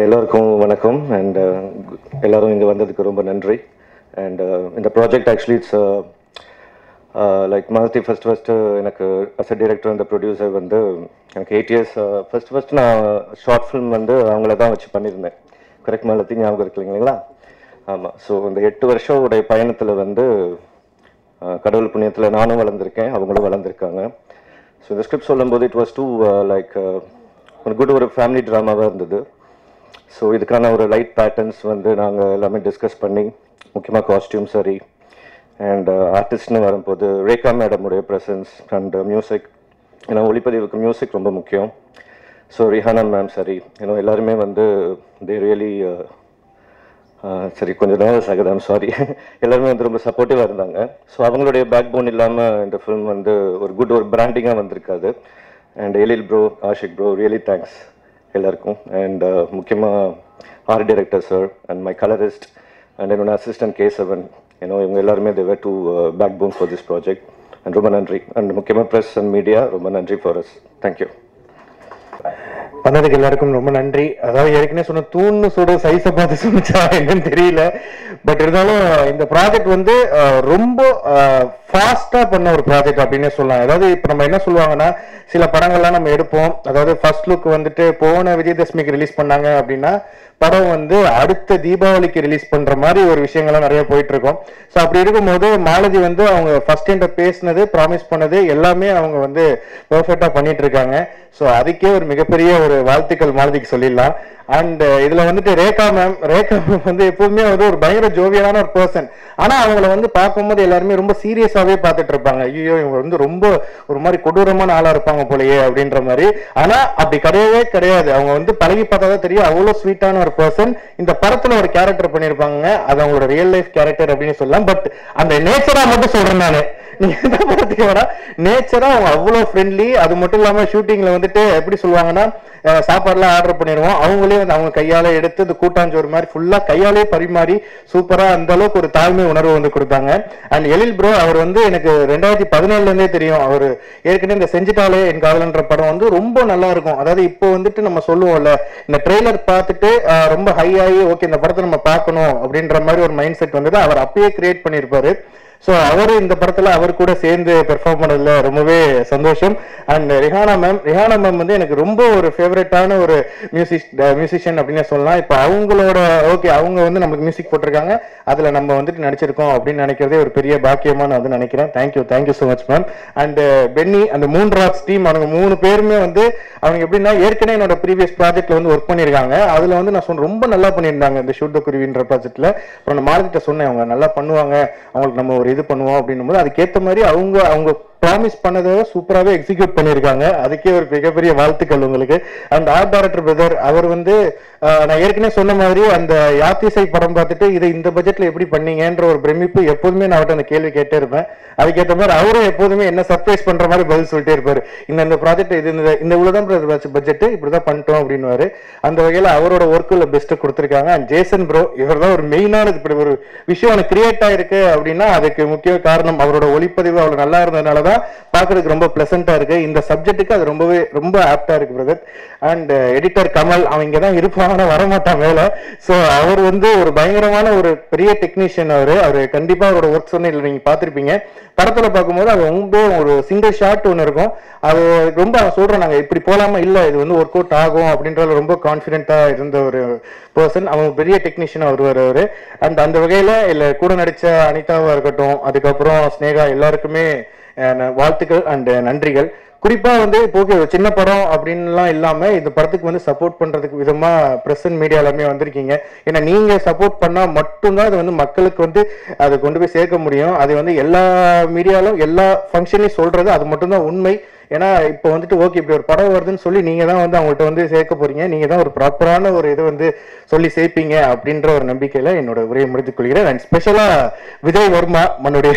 எல்லோருக்கும் வணக்கம். And uh, எல்லாரும் இங்கே வந்ததுக்கு ரொம்ப நன்றி. அண்ட் uh, இந்த project actually it's like Malathi first first எனக்கு அஸ் அ டிரெக்டர் அந்த ப்ரொடியூசர் வந்து எனக்கு எயிட் இயர்ஸ் ஃபஸ்ட் ஃபஸ்ட் நான் ஷார்ட் ஃபிலிம் வந்து அவங்கள தான் வச்சு பண்ணியிருந்தேன். கரெக்ட் மாலத்தி ஞாபகம் இருக்கு இல்லைங்களா? ஆமாம் ஸோ இந்த எட்டு வருஷம் உடைய பயணத்தில் வந்து uh, கடவுள் புண்ணியத்தில் நானும் வளர்ந்துருக்கேன் அவங்களும் வளர்ந்துருக்காங்க. ஸோ இந்த ஸ்கிரிப்ட் சொல்லும்போது இட் வாஸ் டூ லைக் ஒரு குட் ஒரு ஃபேமிலி ட்ராமாவாக இருந்தது. ஸோ இதுக்கான ஒரு லைட் பேட்டர்ன்ஸ் வந்து நாங்கள் எல்லாமே டிஸ்கஸ் பண்ணி முக்கியமாக காஸ்டியூம் சரி அண்ட் ஆர்டிஸ்ட்னு uh, வரும்போது ரேகா மேடமுடைய ப்ரெசன்ஸ் அண்ட் மியூசிக் ஏன்னா ஒளிப்பதிவுக்கு மியூசிக் ரொம்ப முக்கியம். ஸோ ரிஹானா மேம் சரி ஏன்னா எல்லாருமே வந்து தே ரியலி uh, uh, சரி கொஞ்சம் நர்வஸ் ஆகுது ஐம் சாரி எல்லாருமே வந்து ரொம்ப சப்போர்ட்டிவாக இருந்தாங்க. ஸோ அவங்களுடைய பேக் போன் இல்லாமல் இந்த ஃபிலிம் வந்து ஒரு குட் ஒரு பிராண்டிங்காக வந்திருக்காது. And Ezhil bro Ashik bro really thanks எல்லாருக்கும். அண்ட் முக்கியமாக art director sir and my colourist and என்னோட அசிஸ்டன்ட் கே செவன் ஏன்னோ இவங்க எல்லாருமே they were to backbone for this project and ரொம்ப நன்றி. அண்ட் முக்கியமாக ப்ரெஸ் அண்ட் மீடியா ரொம்ப நன்றி ஃபார் அஸ் தேங்க்யூ பண்ணதுக்கு எல்லாருக்கும் ரொம்ப நன்றி. அதாவது ஏற்கனவே சொன்ன தூண்ணு சுட சைஸை பார்த்து சொன்னச்சா என்னன்னு தெரியல. பட் இருந்தாலும் இந்த ப்ராஜெக்ட் வந்து uh, ரொம்ப uh, ஃபாஸ்ட்டாக பண்ண ஒரு ப்ராஜெக்ட் அப்படின்னே சொல்லலாம். அதாவது இப்போ நம்ம என்ன சொல்லுவாங்கன்னா சில படங்கள்லாம் நம்ம எடுப்போம். அதாவது ஃபர்ஸ்ட் லுக் வந்துட்டு போன விஜயதசமிக்கு ரிலீஸ் பண்ணாங்க அப்படின்னா படம் வந்து அடுத்த தீபாவளிக்கு ரிலீஸ் பண்ணுற மாதிரி ஒரு விஷயங்கள்லாம் நிறைய போயிட்டு இருக்கும் ஸோ அப்படி இருக்கும்போது மாலதி வந்து அவங்க ஃபர்ஸ்ட் என்கிட்ட பேசினது ப்ராமிஸ் பண்ணது எல்லாமே அவங்க வந்து பெர்ஃபெக்டா பண்ணிட்டு இருக்காங்க ஸோ அதுக்கே ஒரு மிகப்பெரிய ஒரு வாழ்த்துக்கள் மாலதிக்கு சொல்லிடலாம். அண்ட் uh, இதுல வந்துட்டு ரேகா மேம் ரேகா மேம் வந்து எப்பவுமே வந்து ஒரு பயங்கர ஜோவியலான ஒரு பர்சன் ஆனா அவங்கள வந்து பார்க்கும்போது எல்லாருமே ரொம்ப சீரியஸாவே பார்த்துட்டு இருப்பாங்க. ஐயோ இவங்க வந்து ரொம்ப ஒரு மாதிரி கொடூரமான ஆளா இருப்பாங்க போலயே அப்படின்ற மாதிரி. ஆனா அப்படி கிடையவே கிடையாது. அவங்க வந்து பழகி பார்த்தா தான் தெரியும். அவ்வளவு ஸ்வீட்டான ஒரு பர்சன் இந்த படத்துல ஒரு கேரக்டர் பண்ணிருப்பாங்க அது அவங்களோட ரியல் லைஃப் கேரக்டர் அப்படின்னு சொல்லலாம். பட் அந்த நேச்சரா மட்டும் சொல்றேன் நானு. நீங்க என்ன பார்த்தீங்கன்னா நேச்சரா அவங்க அவ்வளவு ஃப்ரெண்ட்லி அது மட்டும் இல்லாம ஷூட்டிங்ல வந்துட்டு எப்படி சொல்லுவாங்கன்னா அஹ், சாப்பாடுலாம் ஆர்டர் பண்ணிடுவோம். அவங்களே வந்து அவங்க கையால எடுத்து இந்த கூட்டாஞ்சோறு மாதிரி ஃபுல்லா கையாலே பரிமாறி சூப்பரா அந்த அளவுக்கு ஒரு தாழ்மை உணர்வு வந்து கொடுத்தாங்க. அண்ட் எழில் ப்ரோ அவர் வந்து எனக்கு ரெண்டாயிரத்தி பதினேழுல இருந்தே தெரியும். அவர் ஏற்கனவே இந்த செஞ்சிட்டாலே என் காதலன்ற படம் வந்து ரொம்ப நல்லா இருக்கும். அதாவது இப்போ வந்துட்டு நம்ம சொல்லுவோம்ல இந்த ட்ரெய்லர் பார்த்துட்டு ரொம்ப ஹை ஆகி ஓகே இந்த படத்தை நம்ம பார்க்கணும் அப்படின்ற மாதிரி ஒரு மைண்ட் செட் வந்தது. அவர் அப்பயே கிரியேட் பண்ணியிருப்பாரு. ஸோ அவர் இந்த படத்தில் அவர் கூட சேர்ந்து பெர்ஃபார்ம் பண்ணதில் ரொம்பவே சந்தோஷம். And Rihana ma'am Rihana ma'am வந்து எனக்கு ரொம்ப ஒரு ஃபேவரட்டான ஒரு மியூசிக் மியூசிஷியன் அப்படின்னு சொல்லலாம். இப்போ அவங்களோட ஓகே அவங்க வந்து நமக்கு மியூசிக் போட்டிருக்காங்க. அதில் நம்ம வந்துட்டு நடிச்சிருக்கோம் அப்படின்னு நினைக்கிறதே ஒரு பெரிய பாக்கியமாக நான் வந்து நினைக்கிறேன். Thank you thank you so much ma'am and Benny அந்த மூன் ராக்ஸ் டீம் அவங்க மூணு பேருமே வந்து அவங்க எப்படின்னா ஏற்கனவே என்னோட ப்ரீவியஸ் ப்ராஜெக்ட்ல வந்து ஒர்க் பண்ணியிருக்காங்க. அதில் வந்து நான் சொன்ன ரொம்ப நல்லா பண்ணியிருந்தாங்க இந்த ஷூட் குருவின்ற ப்ராஜெக்ட்ல அப்புறம் நான் மாலத்திட்ட சொன்னேன் அவங்க நல்லா பண்ணுவாங்க. அவங்களுக்கு நம்ம ஒரு இது பண்ணுவோம் அப்படின்னும் போது அதுக்கேற்ற மாதிரி அவங்க அவங்க ப்ராமிஸ் பண்ணதை சூப்பராகவே எக்ஸிக்யூட் பண்ணியிருக்காங்க. அதுக்கே ஒரு மிகப்பெரிய வாழ்த்துக்கள் உங்களுக்கு. அண்ட் ஆர்ட் டைரக்டர் பிரதர் அவர் வந்து நான் ஏற்கனவே சொன்ன மாதிரி அந்த யாத்திசை படம் பார்த்துட்டு இதை இந்த பட்ஜெட்ல எப்படி பண்ணீங்கன்ற ஒரு பிரமிப்பு எப்போதுமே நான் அவர்கிட்ட அந்த கேள்வி கேட்டே இருப்பேன். அதுக்கேற்ற மாதிரி அவரும் எப்போதுமே என்ன சர்ப்ரைஸ் பண்ற மாதிரி பதில் சொல்லிட்டே இருப்பாரு. இந்த இந்த ப்ராஜெக்ட் இது இந்த இந்த இவ்வளவுதான் பட்ஜெட் இப்படிதான் பண்ணிட்டோம் அப்படின்னுவாரு. அந்த வகையில் அவரோட ஒர்க்கில் பெஸ்ட் கொடுத்துருக்காங்க. அண்ட் ஜேசன் ப்ரோ இவர் தான் ஒரு மெயினானது இப்படி ஒரு விஷயம் எனக்கு கிரியேட் ஆயிருக்கு அப்படின்னா அதுக்கு முக்கிய காரணம் அவரோட ஒளிப்பதிவு அவ்வளவு நல்லா இருந்ததுனால தான் பார்க்கறதுக்கு ரொம்ப பிளசண்டா இருக்கு. இந்த சப்ஜெக்ட்டுக்கு அது ரொம்பவே ரொம்ப ஆப்டா இருக்கு பிரதர் அண்ட் எடிட்டர் கமல் அவன் தான் இருப்பான் ஆனா வரமாட்டான் மேல. சோ அவர் வந்து ஒரு பயங்கரமான ஒரு பெரிய டெக்னீஷியன் அவரு. அவர் கண்டிப்பா அவரோட ஒர்க் சொன்ன இல்லை நீங்க பார்த்துருப்பீங்க. படத்துல பார்க்கும்போது அது ரொம்ப ஒரு சிங்கிள் ஷாட் ஒன்று இருக்கும். அது ரொம்ப அவன் சொல்றான் நாங்க இப்படி போலாமா? இல்ல இது வந்து ஒர்க் அவுட் ஆகும். அப்படின்றது ரொம்ப கான்பிடென்ட்டா இருந்த ஒரு பர்சன் அவன் பெரிய டெக்னீஷியனாக வருவார் அவரு. அண்ட் அந்த வகையில இல்ல கூட நடிச்ச அனிதாவா இருக்கட்டும் அதுக்கப்புறம் ஸ்னேகா எல்லாருக்குமே வாழ்த்துக்கள் அண்ட் நன்றிகள். குறிப்பா வந்து இப்போ சின்ன படம் அப்படின்லாம் இல்லாம இந்த படத்துக்கு வந்து சப்போர்ட் பண்றதுக்கு விதமா பிரஸ் அண்ட் மீடியா எல்லாமே வந்திருக்கீங்க. ஏன்னா நீங்க சப்போர்ட் பண்ணா மட்டும்தான் அது வந்து மக்களுக்கு வந்து அதை கொண்டு போய் சேர்க்க முடியும். அது வந்து எல்லா மீடியாலும் எல்லா ஃபங்க்ஷன்லையும் சொல்றது அது மட்டும்தான் உண்மை. ஏன்னா இப்போ வந்துட்டு ஓகே இப்படி ஒரு படம் வருதுன்னு சொல்லி நீங்க தான் வந்து அவங்கள்ட்ட வந்து சேர்க்க போறீங்க. நீங்க தான் ஒரு ப்ராப்பரான ஒரு இதை வந்து சொல்லி சேர்ப்பீங்க அப்படின்ற ஒரு நம்பிக்கையில என்னோட உரையை முடித்துக் கொள்கிறேன். அண்ட் ஸ்பெஷலா விஜய் வர்மா என்னுடைய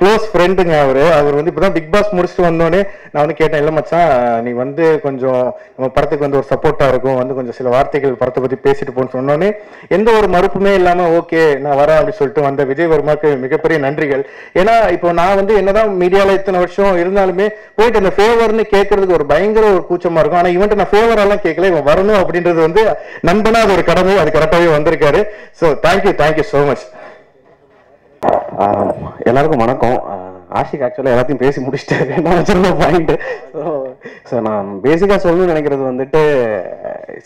க்ளோஸ் ஃப்ரெண்டுங்க அவரு. அவர் வந்து இப்பதான் பிக் பாஸ் முடிச்சுட்டு வந்தோடனே நான் வந்து கேட்டேன் இல்ல மச்சான் நீ வந்து கொஞ்சம் நம்ம படத்துக்கு வந்து ஒரு சப்போர்ட்டா இருக்கும். வந்து கொஞ்சம் சில வார்த்தைகள் படத்தை பத்தி பேசிட்டு போன்னு சொன்னோடனே எந்த ஒரு மறுப்புமே இல்லாம ஓகே நான் வரேன் அப்படின்னு சொல்லிட்டு வந்த விஜய் வர்மாக்கு மிகப்பெரிய நன்றிகள். ஏன்னா இப்போ நான் வந்து என்னதான் மீடியால இத்தனை வருஷம் இருந்தாலுமே போயிட்டு அந்த ஃபேவர்னு கேட்கறதுக்கு ஒரு பயங்கர ஒரு கூச்சமா இருக்கும். ஆனா இவன்ட்ட நான் ஃபேவர் எல்லாம் கேட்கல. இவன் வரணும் அப்படின்றது வந்து நண்பனா அது ஒரு கடமை. அது கரெக்டாவே வந்திருக்காரு. So thank you thank you so much எல்லாருக்கும் வணக்கம். ஆஷிக் ஆக்சுவலாக எல்லாத்தையும் பேசி முடிச்சிட்டாரு நான் வச்சிருந்த பாயிண்ட்டு ஸோ நான் பேசிக்காக சொல்லணும்னு நினைக்கிறது வந்துட்டு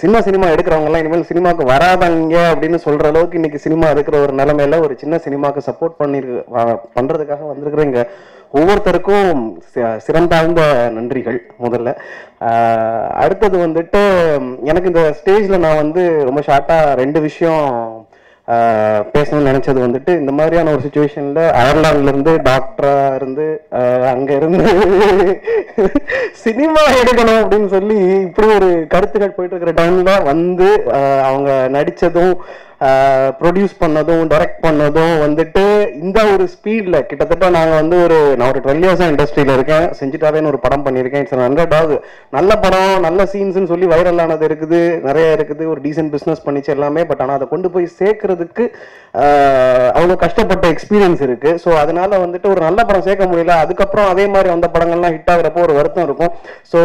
சின்ன சினிமா எடுக்கிறவங்கலாம் இனிமேல் சினிமாவுக்கு வராதங்க அப்படின்னு சொல்ற அளவுக்கு இன்னைக்கு சினிமா இருக்கிற ஒரு நிலமையில ஒரு சின்ன சினிமாவுக்கு சப்போர்ட் பண்ணிருக்கு பண்ணுறதுக்காக பண்றதுக்காக வந்திருக்கிற ஒவ்வொருத்தருக்கும் சிறந்தாழ்ந்த நன்றிகள் முதல்ல. அடுத்தது வந்துட்டு எனக்கு இந்த ஸ்டேஜில் நான் வந்து ரொம்ப ஷார்ட்டாக ரெண்டு விஷயம் பேசணும்னு நினைச்சது வந்துட்டு இந்த மாதிரியான ஒரு சுச்சுவேஷன்ல அயர்லாந்துல இருந்து டாக்டரா இருந்து அங்கே அங்க இருந்து சினிமா எடுக்கணும் அப்படின்னு சொல்லி இப்படி ஒரு கருத்துக்கள் போயிட்டு இருக்கிற டைம்ல வந்து அவங்க நடிச்சதும் ப்ரொடியூஸ் பண்ணதும் டைரக்ட் பண்ணதும் வந்துட்டு இந்த ஒரு ஸ்பீடில் கிட்டத்தட்ட நாங்கள் வந்து ஒரு நான் ஒரு டுவெல் இயர்ஸாக இண்டஸ்ட்ரியில் இருக்கேன். செஞ்சுட்டாவேன்னு ஒரு படம் பண்ணியிருக்கேன். இட்ஸ் ஹண்ட்ரட் ஆகுது நல்ல படம் நல்ல சீன்ஸ்னு சொல்லி வைரல் ஆனது இருக்குது. நிறைய இருக்குது. ஒரு டீசென்ட் பிஸ்னஸ் பண்ணிச்சு எல்லாமே. பட் ஆனால் அதை கொண்டு போய் சேர்க்கறதுக்கு அவ்வளோ கஷ்டப்பட்ட எக்ஸ்பீரியன்ஸ் இருக்குது ஸோ அதனால வந்துட்டு ஒரு நல்ல படம் சேர்க்க முடியல. அதுக்கப்புறம் அதே மாதிரி வந்த படங்கள்லாம் ஹிட் ஆகிறப்போ ஒரு வருத்தம் இருக்கும். ஸோ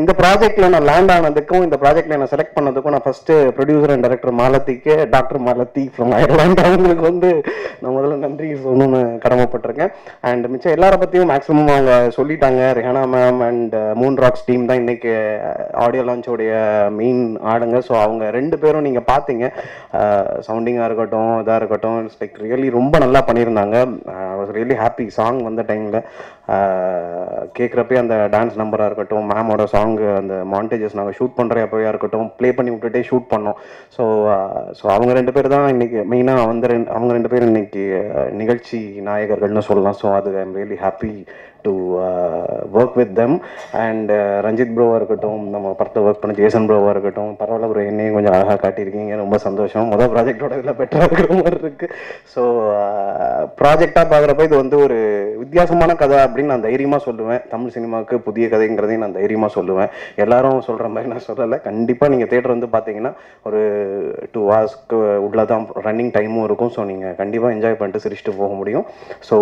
இந்த ப்ராஜெக்டில் நான் லேண்ட் ஆனதுக்கும் இந்த ப்ராஜெக்ட்ல நான் செலக்ட் பண்ணதுக்கும் நான் ஃபஸ்ட்டு ப்ரொடியூசர் அண்ட் டைரக்டர் மாலத்திக்கு டாக்டர் மலத்தி ஃப்ரம் அயர்லாண்ட் அவங்களுக்கு வந்து நான் முதல்ல நன்றி சொல்லணும்னு கடமைப்பட்டிருக்கேன். அண்ட் மிச்சம் எல்லாரை பற்றியும் மேக்ஸிமம் அவங்க சொல்லிட்டாங்க. Rehana ma'am and moon rocks team தான் இன்னைக்கு ஆடியோ லான்ச்சோடைய மெயின் ஆடுங்க ஸோ அவங்க ரெண்டு பேரும் நீங்கள் பார்த்தீங்க. Uh, சவுண்டிங்காக இருக்கட்டும் இதாக இருக்கட்டும் லைக் ரியலி ரொம்ப நல்லா பண்ணியிருந்தாங்க. Uh, was really happy song வந்த டைமில் கேட்குறப்பே அந்த டான்ஸ் நம்பராக இருக்கட்டும் மேமோட சாங் அந்த மாண்டேஜஸ் நாங்கள் ஷூட் பண்ணுற அப்போயா இருக்கட்டும் ப்ளே பண்ணி விட்டுட்டே ஷூட் பண்ணோம். ஸோ ஸோ அவங்க ரெண்டு பேர் தான் இன்னைக்கு மெயினாக வந்து ரெண்டு அவங்க ரெண்டு பேரும் இன்னைக்கு நிகழ்ச்சி நாயகர்கள்னு சொல்லலாம். ஸோ அது I'm really happy to work with them and Ranjith ப்ரோவாக இருக்கட்டும் நம்ம படத்தை ஒர்க் பண்ண ஜேசன் ப்ரோவாக இருக்கட்டும் பரவாயில்ல ப்ரோ என்னையும் கொஞ்சம் அழகாக காட்டியிருக்கீங்க. ரொம்ப சந்தோஷம். முதல் ப்ராஜெக்டோட இதில் பெட்டராக இருக்கிற மாதிரி இருக்குது ஸோ ப்ராஜெக்டாக uh, பார்க்குறப்ப இது வந்து ஒரு வித்தியாசமான கதை அப்படின்னு நான் தைரியமாக சொல்லுவேன். தமிழ் சினிமாவுக்கு புதிய கதைங்கிறதையும் நான் தைரியமாக சொல்லுவேன். எல்லாரும் சொல்கிற மாதிரி நான் சொல்லலை. கண்டிப்பாக நீங்கள் தேட்டர் வந்து பார்த்தீங்கன்னா ஒரு டூ ஹவர்ஸ்க்கு உள்ள தான் ரன்னிங் டைமும் இருக்கும். ஸோ நீங்கள் கண்டிப்பாக என்ஜாய் பண்ணிட்டு சிரிச்சுட்டு போக முடியும். ஸோ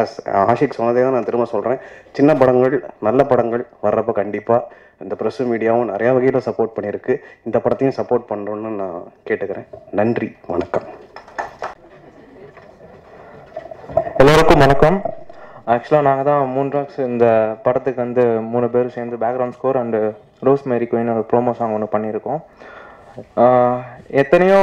ஆஸ் uh, ஆஷிக் சொன்னதே தான் நான் திரும்ப சொல்கிறேன் சின்ன படங்கள் நல்ல படங்கள் வர்றப்ப கண்டிப்பாக இந்த ப்ரெஸ் மீடியாவும் நிறையா வகையில் சப்போர்ட் பண்ணியிருக்கு. இந்த படத்தையும் சப்போர்ட் பண்ணுறோன்னு நான் கேட்டுக்கிறேன். நன்றி வணக்கம். எல்லோருக்கும் வணக்கம். ஆக்சுவலாக நாங்கள் தான் மூணு ராக்ஸ் இந்த படத்துக்கு வந்து மூணு பேர் சேர்ந்து background score and Rose Mary Queen ஒரு ப்ரோமோ சாங் ஒன்று பண்ணியிருக்கோம். எத்தனையோ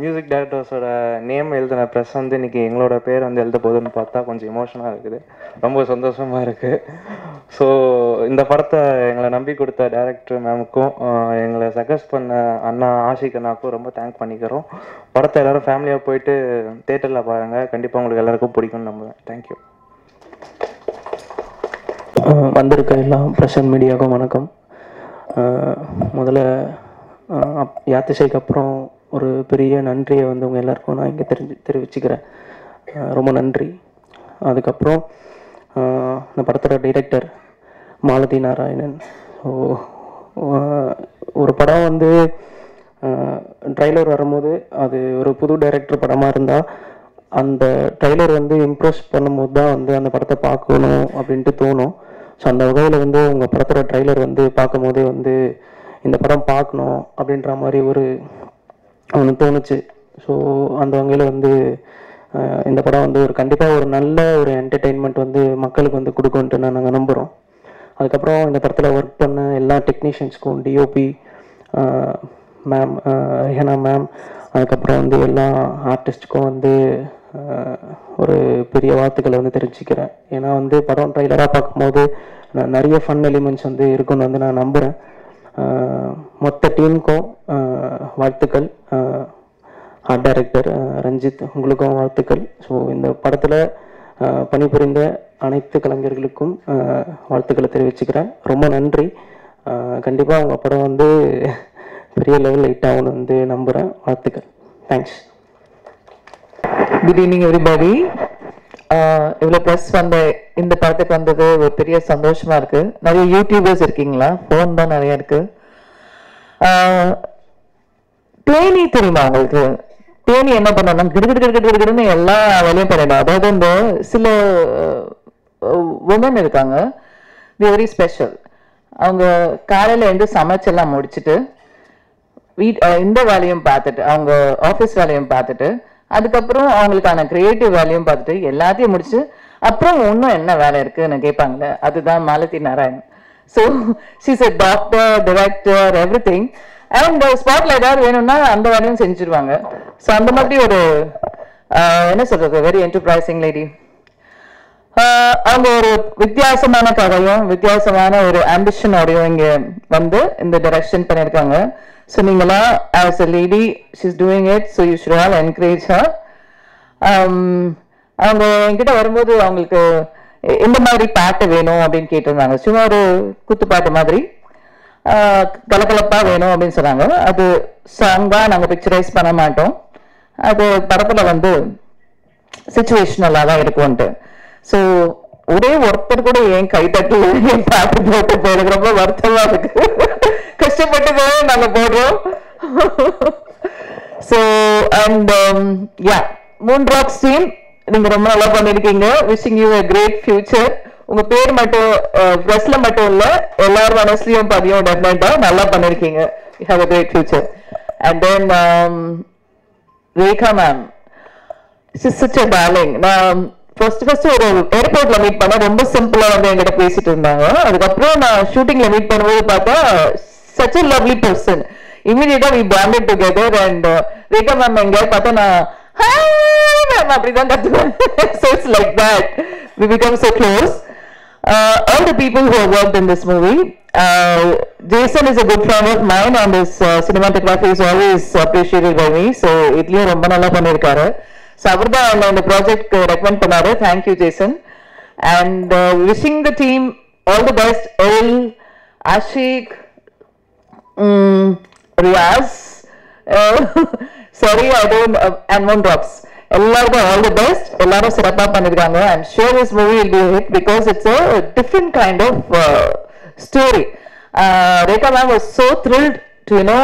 மியூசிக் டைரக்டர்ஸோட நேம் எழுதின ப்ரெஸ் வந்து இன்னைக்கு எங்களோட பேர் வந்து எழுத போகுதுன்னு பார்த்தா கொஞ்சம் இமோஷனாக இருக்குது. ரொம்ப சந்தோஷமாக இருக்குது ஸோ இந்த படத்தை எங்களை நம்பி கொடுத்த டேரக்டர் மேமுக்கும் எங்களை சஜஸ்ட் பண்ண அண்ணா ஆஷிக் அண்ணாக்கும் ரொம்ப தேங்க் பண்ணிக்கிறோம். படத்தை எல்லோரும் ஃபேமிலியாக போயிட்டு தேட்டரில் பாருங்கள் கண்டிப்பாக உங்களுக்கு எல்லாருக்கும் பிடிக்கும்னு நம்புவேன். தேங்க்யூ வந்திருக்க எல்லாம் பிரசன்ட் மீடியாவுக்கும் வணக்கம். முதல்ல யாத்திசைக்கு அப்புறம் ஒரு பெரிய நன்றியை வந்து உங்கள் எல்லாருக்கும் நான் இங்கே தெரிஞ்சு தெரிவிச்சுக்கிறேன். ரொம்ப நன்றி. அதுக்கப்புறம் இந்த படத்தோட டைரக்டர் மாலதி நாராயணன். ஸோ ஒரு படம் வந்து ட்ரைலர் வரும்போது அது ஒரு புது டைரக்டர் படமாக இருந்தால் அந்த ட்ரைலர் வந்து இம்ப்ரெஸ் பண்ணும்போது தான் வந்து அந்த படத்தை பார்க்கணும் அப்படின்ட்டு தோணும். ஸோ அந்த வகையில் வந்து உங்கள் படத்தோட ட்ரைலர் வந்து பார்க்கும்போதே வந்து இந்த படம் பார்க்கணும் அப்படின்ற மாதிரி ஒரு ஒன்று தோணுச்சு. ஸோ அந்த வகையில் வந்து இந்த படம் வந்து ஒரு கண்டிப்பாக ஒரு நல்ல ஒரு என்டர்டெயின்மெண்ட் வந்து மக்களுக்கு வந்து கொடுக்குன்ட்டு நான் நாங்கள் நம்புகிறோம் அதுக்கப்புறம் இந்த படத்தில் ஒர்க் பண்ண எல்லா டெக்னீஷியன்ஸ்க்கும் டிஓபி மேம் ரிஹனா மேம் அதுக்கப்புறம் வந்து எல்லா ஆர்டிஸ்ட்டுக்கும் வந்து ஒரு பெரிய வார்த்தைகளை வந்து தெரிஞ்சுக்கிறேன். ஏன்னா வந்து படம் ட்ரைலராக பார்க்கும்போது நான் நிறைய ஃபன் எலிமெண்ட்ஸ் வந்து இருக்குன்னு வந்து நான் நம்புகிறேன் மொத்த டீமுக்கும் வாழ்த்துக்கள். ஆர்ட் டைரக்டர் ரஞ்சித் உங்களுக்கும் வாழ்த்துக்கள். ஸோ இந்த படத்தில் பணிபுரிந்த அனைத்து கலைஞர்களுக்கும் வாழ்த்துக்களை தெரிவிச்சுக்கிறேன். ரொம்ப நன்றி. கண்டிப்பாக உங்கள் படம் வந்து பெரிய லெவல் ஹிட் ஆகும்னு வந்து நம்புகிறேன் வாழ்த்துக்கள். தேங்க்ஸ் குட் ஈவினிங் எவ்ரிபாடி இவ்வளோ ப்ளஸ் வந்த இந்த படத்துக்கு வந்தது ஒரு பெரிய சந்தோஷமா இருக்கு. நிறைய யூடியூபர்ஸ் இருக்கீங்களா? ஃபோன் தான் நிறைய இருக்கு. தேனி தெரியுமா உங்களுக்கு? தேனி என்ன பண்ணணும் கிடுகிடு கிடுகிடு கிடு கிடுன்னு எல்லா வேலையும் பண்ணிடும் அதாவது இந்த சில உமன் இருக்காங்க. வெரி ஸ்பெஷல் அவங்க காலையில எழுந்து சமைச்செல்லாம் முடிச்சுட்டு வீட் இந்த வேலையும் பார்த்துட்டு அவங்க ஆஃபீஸ் வேலையும் பார்த்துட்டு அதுக்கப்புறம் அவங்களுக்கான கிரியேட்டிவ் வேலையும் பார்த்துட்டு எல்லாத்தையும் முடிச்சு அப்புறம் இன்னும் என்ன வேலை இருக்குன்னு கேட்பாங்க. அதுதான் Malathi Narayan. So she's a doctor director everything and ஸ்பாட்ல ஏதாவது வேணும்னா அந்த வேலையும் செஞ்சிருவாங்க. ஸோ அந்த மாதிரி ஒரு uh, என்ன சொல்றது? வெரி என்டர்பிரைசிங் லேடி அவங்க ஒரு வித்தியாசமான கதையும் வித்தியாசமான ஒரு ஆம்பிஷனோடையும் இங்க வந்து இந்த டைரக்ஷன் பண்ணியிருக்காங்க. So as a lady she's doing it so you should all encourage her அவங்க என்கிட்ட வரும்போது அவங்களுக்கு எந்த மாதிரி பாட்டு வேணும் அப்படின்னு கேட்டிருந்தாங்க. சும்மா ஒரு குத்து பாட்டு மாதிரி. ஆஹ் கலகலப்பா வேணும் அப்படின்னு சொன்னாங்க. அது சாங்காக நாங்கள் பிக்சரைஸ் பண்ண மாட்டோம். அது படத்தில் வந்து சுச்சுவேஷனலாக தான் இருக்கும்ட்டு ஸோ ஒரே ஒருத்தர் கூட ஏன் கைத்தட்டி என் பாட்டு போட்டு போயிருக்கிறப்ப வருத்தமாக ரொம்ப இருக்கு. கஷ்டப்பட்டு போய் நாங்க போடுறோம். So and yeah Moon Rocks team நீங்க ரொம்ப நல்லா பண்ணிருக்கீங்க. Wishing you a great future உங்க பேர் மட்டும் uh, ட்ரெஸ்ல மட்டும் இல்ல எல்லார் மனசுலயும் பதியும். டெஃபினட்டா நல்லா பண்ணிருக்கீங்க. You have a great future and then Rekha ma'am sister darling நான் ஃபர்ஸ்ட் ஃபர்ஸ்ட் ஒரு ஏர்போர்ட்ல மீட் பண்ண ரொம்ப சிம்பிளா வந்து என்கிட்ட பேசிட்டு இருந்தாங்க. அதுக்கப்புறம் நான் ஷூட்டிங்ல மீட் பண்ணும்போது பார்த்தா சச் a லவ்லி பர்சன் இமீடியட்டா we bonded together and Rekha ma'am எங்க பார்த்தா நான் ஹாய் மேம் அப்படிதான் கத்துவேன் so it's like that we become so close uh, all the people who have worked in this movie. Uh, Jason is a good friend of mine and his uh, cinematography is always appreciated by me. So, இதுலயும் ரொம்ப நல்லா பண்ணிருக்காரு so அவர் தான் என்ன இந்த project recommend பண்ணாரு thank you Jason and wishing the team all the best L Ashiq Riyaz sorry I and one drops எல்லாருக்கும் all the best எல்லாரும் சிறப்பாக பண்ணிருக்காங்க I'm sure this movie will be hit because it's a different kind of story Rekha ma'am was so thrilled to you know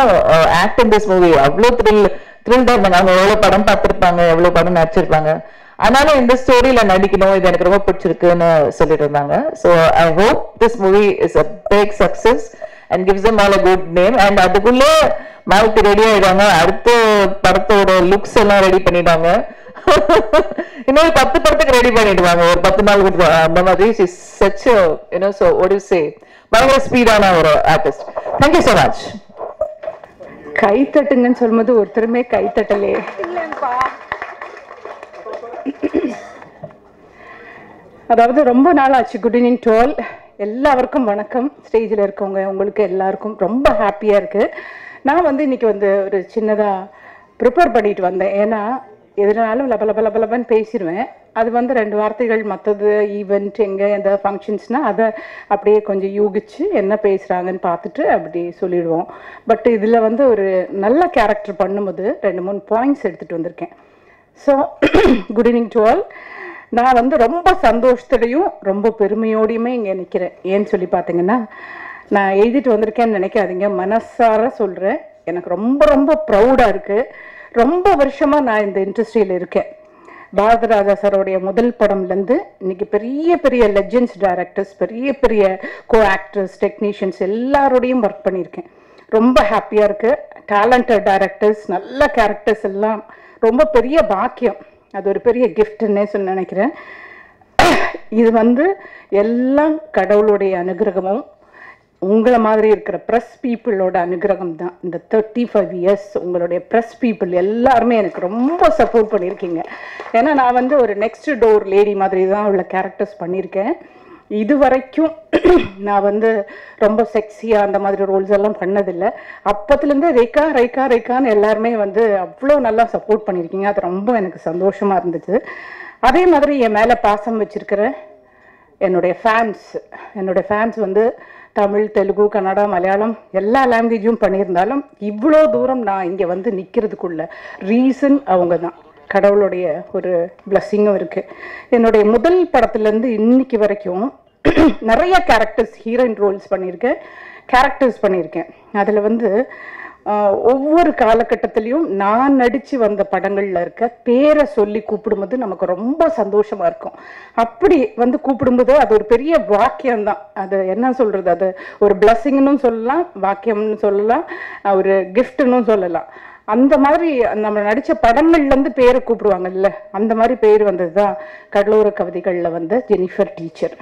act in this movie அவ்வளோ thrill thrill இருந்தாங்க அவங்க எவ்வளோ படம் பார்த்துருப்பாங்க எவ்வளோ படம் நடிச்சிருப்பாங்க ஆனாலும் இந்த ஸ்டோரியில நடிக்கணும் இது எனக்கு ரொம்ப பிடிச்சிருக்குன்னு சொல்லிட்டு இருந்தாங்க so I hope this movie is a big success and gives them all a good name and அதுக்குள்ள மாலத்தி ரெடி ஆயிடுவாங்க. அடுத்த படத்தோட லுக்ஸ் எல்லாம் ரெடி பண்ணிட்டாங்க இன்னொரு பத்து படத்துக்கு ரெடி பண்ணிடுவாங்க. ஒரு பத்து நாள் அந்த மாதிரி சச் யூனோ ஸோ ஒடி சே பயங்கர ஸ்பீடான ஒரு artist thank you so much கை தட்டுங்கன்னு சொல்லும்போது ஒருத்தருமே கை தட்டலே அதாவது ரொம்ப நாள் ஆச்சு. குட் ஈவினிங் டு ஆல் எல்லாருக்கும் வணக்கம். ஸ்டேஜில் இருக்கவங்க உங்களுக்கு எல்லாருக்கும் ரொம்ப ஹாப்பியாக இருக்குது நான் வந்து இன்றைக்கி வந்து ஒரு சின்னதாக ப்ரிப்பேர் பண்ணிட்டு வந்தேன். ஏன்னா எதுனாலும் லப லப லப லபன்னு பேசிடுவேன் அது வந்து ரெண்டு வார்த்தைகள் மற்றது ஈவெண்ட் எங்கே எந்த ஃபங்க்ஷன்ஸ்னால் அதை அப்படியே கொஞ்சம் யூகிச்சு என்ன பேசுகிறாங்கன்னு பார்த்துட்டு அப்படி சொல்லிடுவோம். பட் இதில் வந்து ஒரு நல்ல கேரக்டர் பண்ணும்போது ரெண்டு மூணு பாயிண்ட்ஸ் எடுத்துகிட்டு வந்திருக்கேன். So good evening to all நான் வந்து ரொம்ப சந்தோஷத்துலையும் ரொம்ப பெருமையோடையுமே இங்கே நிற்கிறேன் ஏன்னு சொல்லி பார்த்தீங்கன்னா நான் எழுதிட்டு வந்திருக்கேன்னு நினைக்காதீங்க. மனசார சொல்கிறேன் எனக்கு ரொம்ப ரொம்ப ப்ரௌடாக இருக்குது ரொம்ப வருஷமாக நான் இந்த இண்டஸ்ட்ரியில் இருக்கேன். பாரதராஜா சாரோடைய முதல் படம்லேருந்து இன்னைக்கு பெரிய பெரிய லெஜெண்ட்ஸ் டைரக்டர்ஸ் பெரிய பெரிய கோ ஆக்டர்ஸ் டெக்னீஷியன்ஸ் எல்லாரோடையும் ஒர்க் பண்ணியிருக்கேன். ரொம்ப ஹாப்பியாக இருக்குது டேலண்டட் டைரக்டர்ஸ் நல்ல கேரக்டர்ஸ் எல்லாம். ரொம்ப பெரிய பாக்கியம். அது ஒரு பெரிய கிஃப்ட்னே சொல்லி நினைக்கிறேன். இது வந்து எல்லாம் கடவுளுடைய அனுகிரகமும் உங்களை மாதிரி இருக்கிற ப்ரெஸ் பீப்புளோட அனுகிரகம் தான். இந்த தேர்ட்டி ஃபைவ் இயர்ஸ் உங்களுடைய ப்ரெஸ் பீப்புள் எல்லாருமே எனக்கு ரொம்ப சப்போர்ட் பண்ணியிருக்கீங்க. ஏன்னா நான் வந்து ஒரு நெக்ஸ்ட் டோர் லேடி மாதிரி தான் உள்ள கேரக்டர்ஸ் பண்ணியிருக்கேன். இது வரைக்கும் நான் வந்து ரொம்ப செக்ஸியாக அந்த மாதிரி ரோல்ஸ் எல்லாம் பண்ணதில்லை. அப்போத்துலேருந்து ரேக்கா ரேகா ரேகான்னு எல்லாருமே வந்து அவ்வளோ நல்லா சப்போர்ட் பண்ணியிருக்கீங்க. அது ரொம்ப எனக்கு சந்தோஷமாக இருந்துச்சு. அதே மாதிரி என் மேலே பாசம் வச்சுருக்கிற என்னுடைய ஃபேன்ஸ் என்னுடைய ஃபேன்ஸ் வந்து தமிழ் தெலுங்கு கன்னடா மலையாளம் எல்லா லாங்குவேஜும் பண்ணியிருந்தாலும் இவ்வளோ தூரம் நான் இங்கே வந்து நிற்கிறதுக்குள்ள ரீசன் அவங்க தான் கடவுளுடைய ஒரு பிளஸ்ஸிங்கும் இருக்குது என்னுடைய முதல் படத்துலேருந்து இன்னைக்கு வரைக்கும் நிறைய கேரக்டர்ஸ் ஹீரோயின் ரோல்ஸ் பண்ணியிருக்கேன் கேரக்டர்ஸ் பண்ணியிருக்கேன். அதில் வந்து ஒவ்வொரு காலகட்டத்திலையும் நான் நடித்து வந்த படங்களில் இருக்க பேரை சொல்லி கூப்பிடும்போது நமக்கு ரொம்ப சந்தோஷமா இருக்கும். அப்படி வந்து கூப்பிடும்போது அது ஒரு பெரிய வாக்கியம் தான். அது என்ன சொல்கிறது அது ஒரு பிளஸ்ஸிங்னு சொல்லலாம் வாக்கியம்னு சொல்லலாம் ஒரு கிஃப்ட்னு சொல்லலாம். அந்த மாதிரி நம்ம நடித்த படங்கள்லேருந்து பேரை கூப்பிடுவாங்கல்ல அந்த மாதிரி பேர் வந்தது தான் கடலோர கவிதைகளில் வந்த ஜெனிஃபர் டீச்சர்.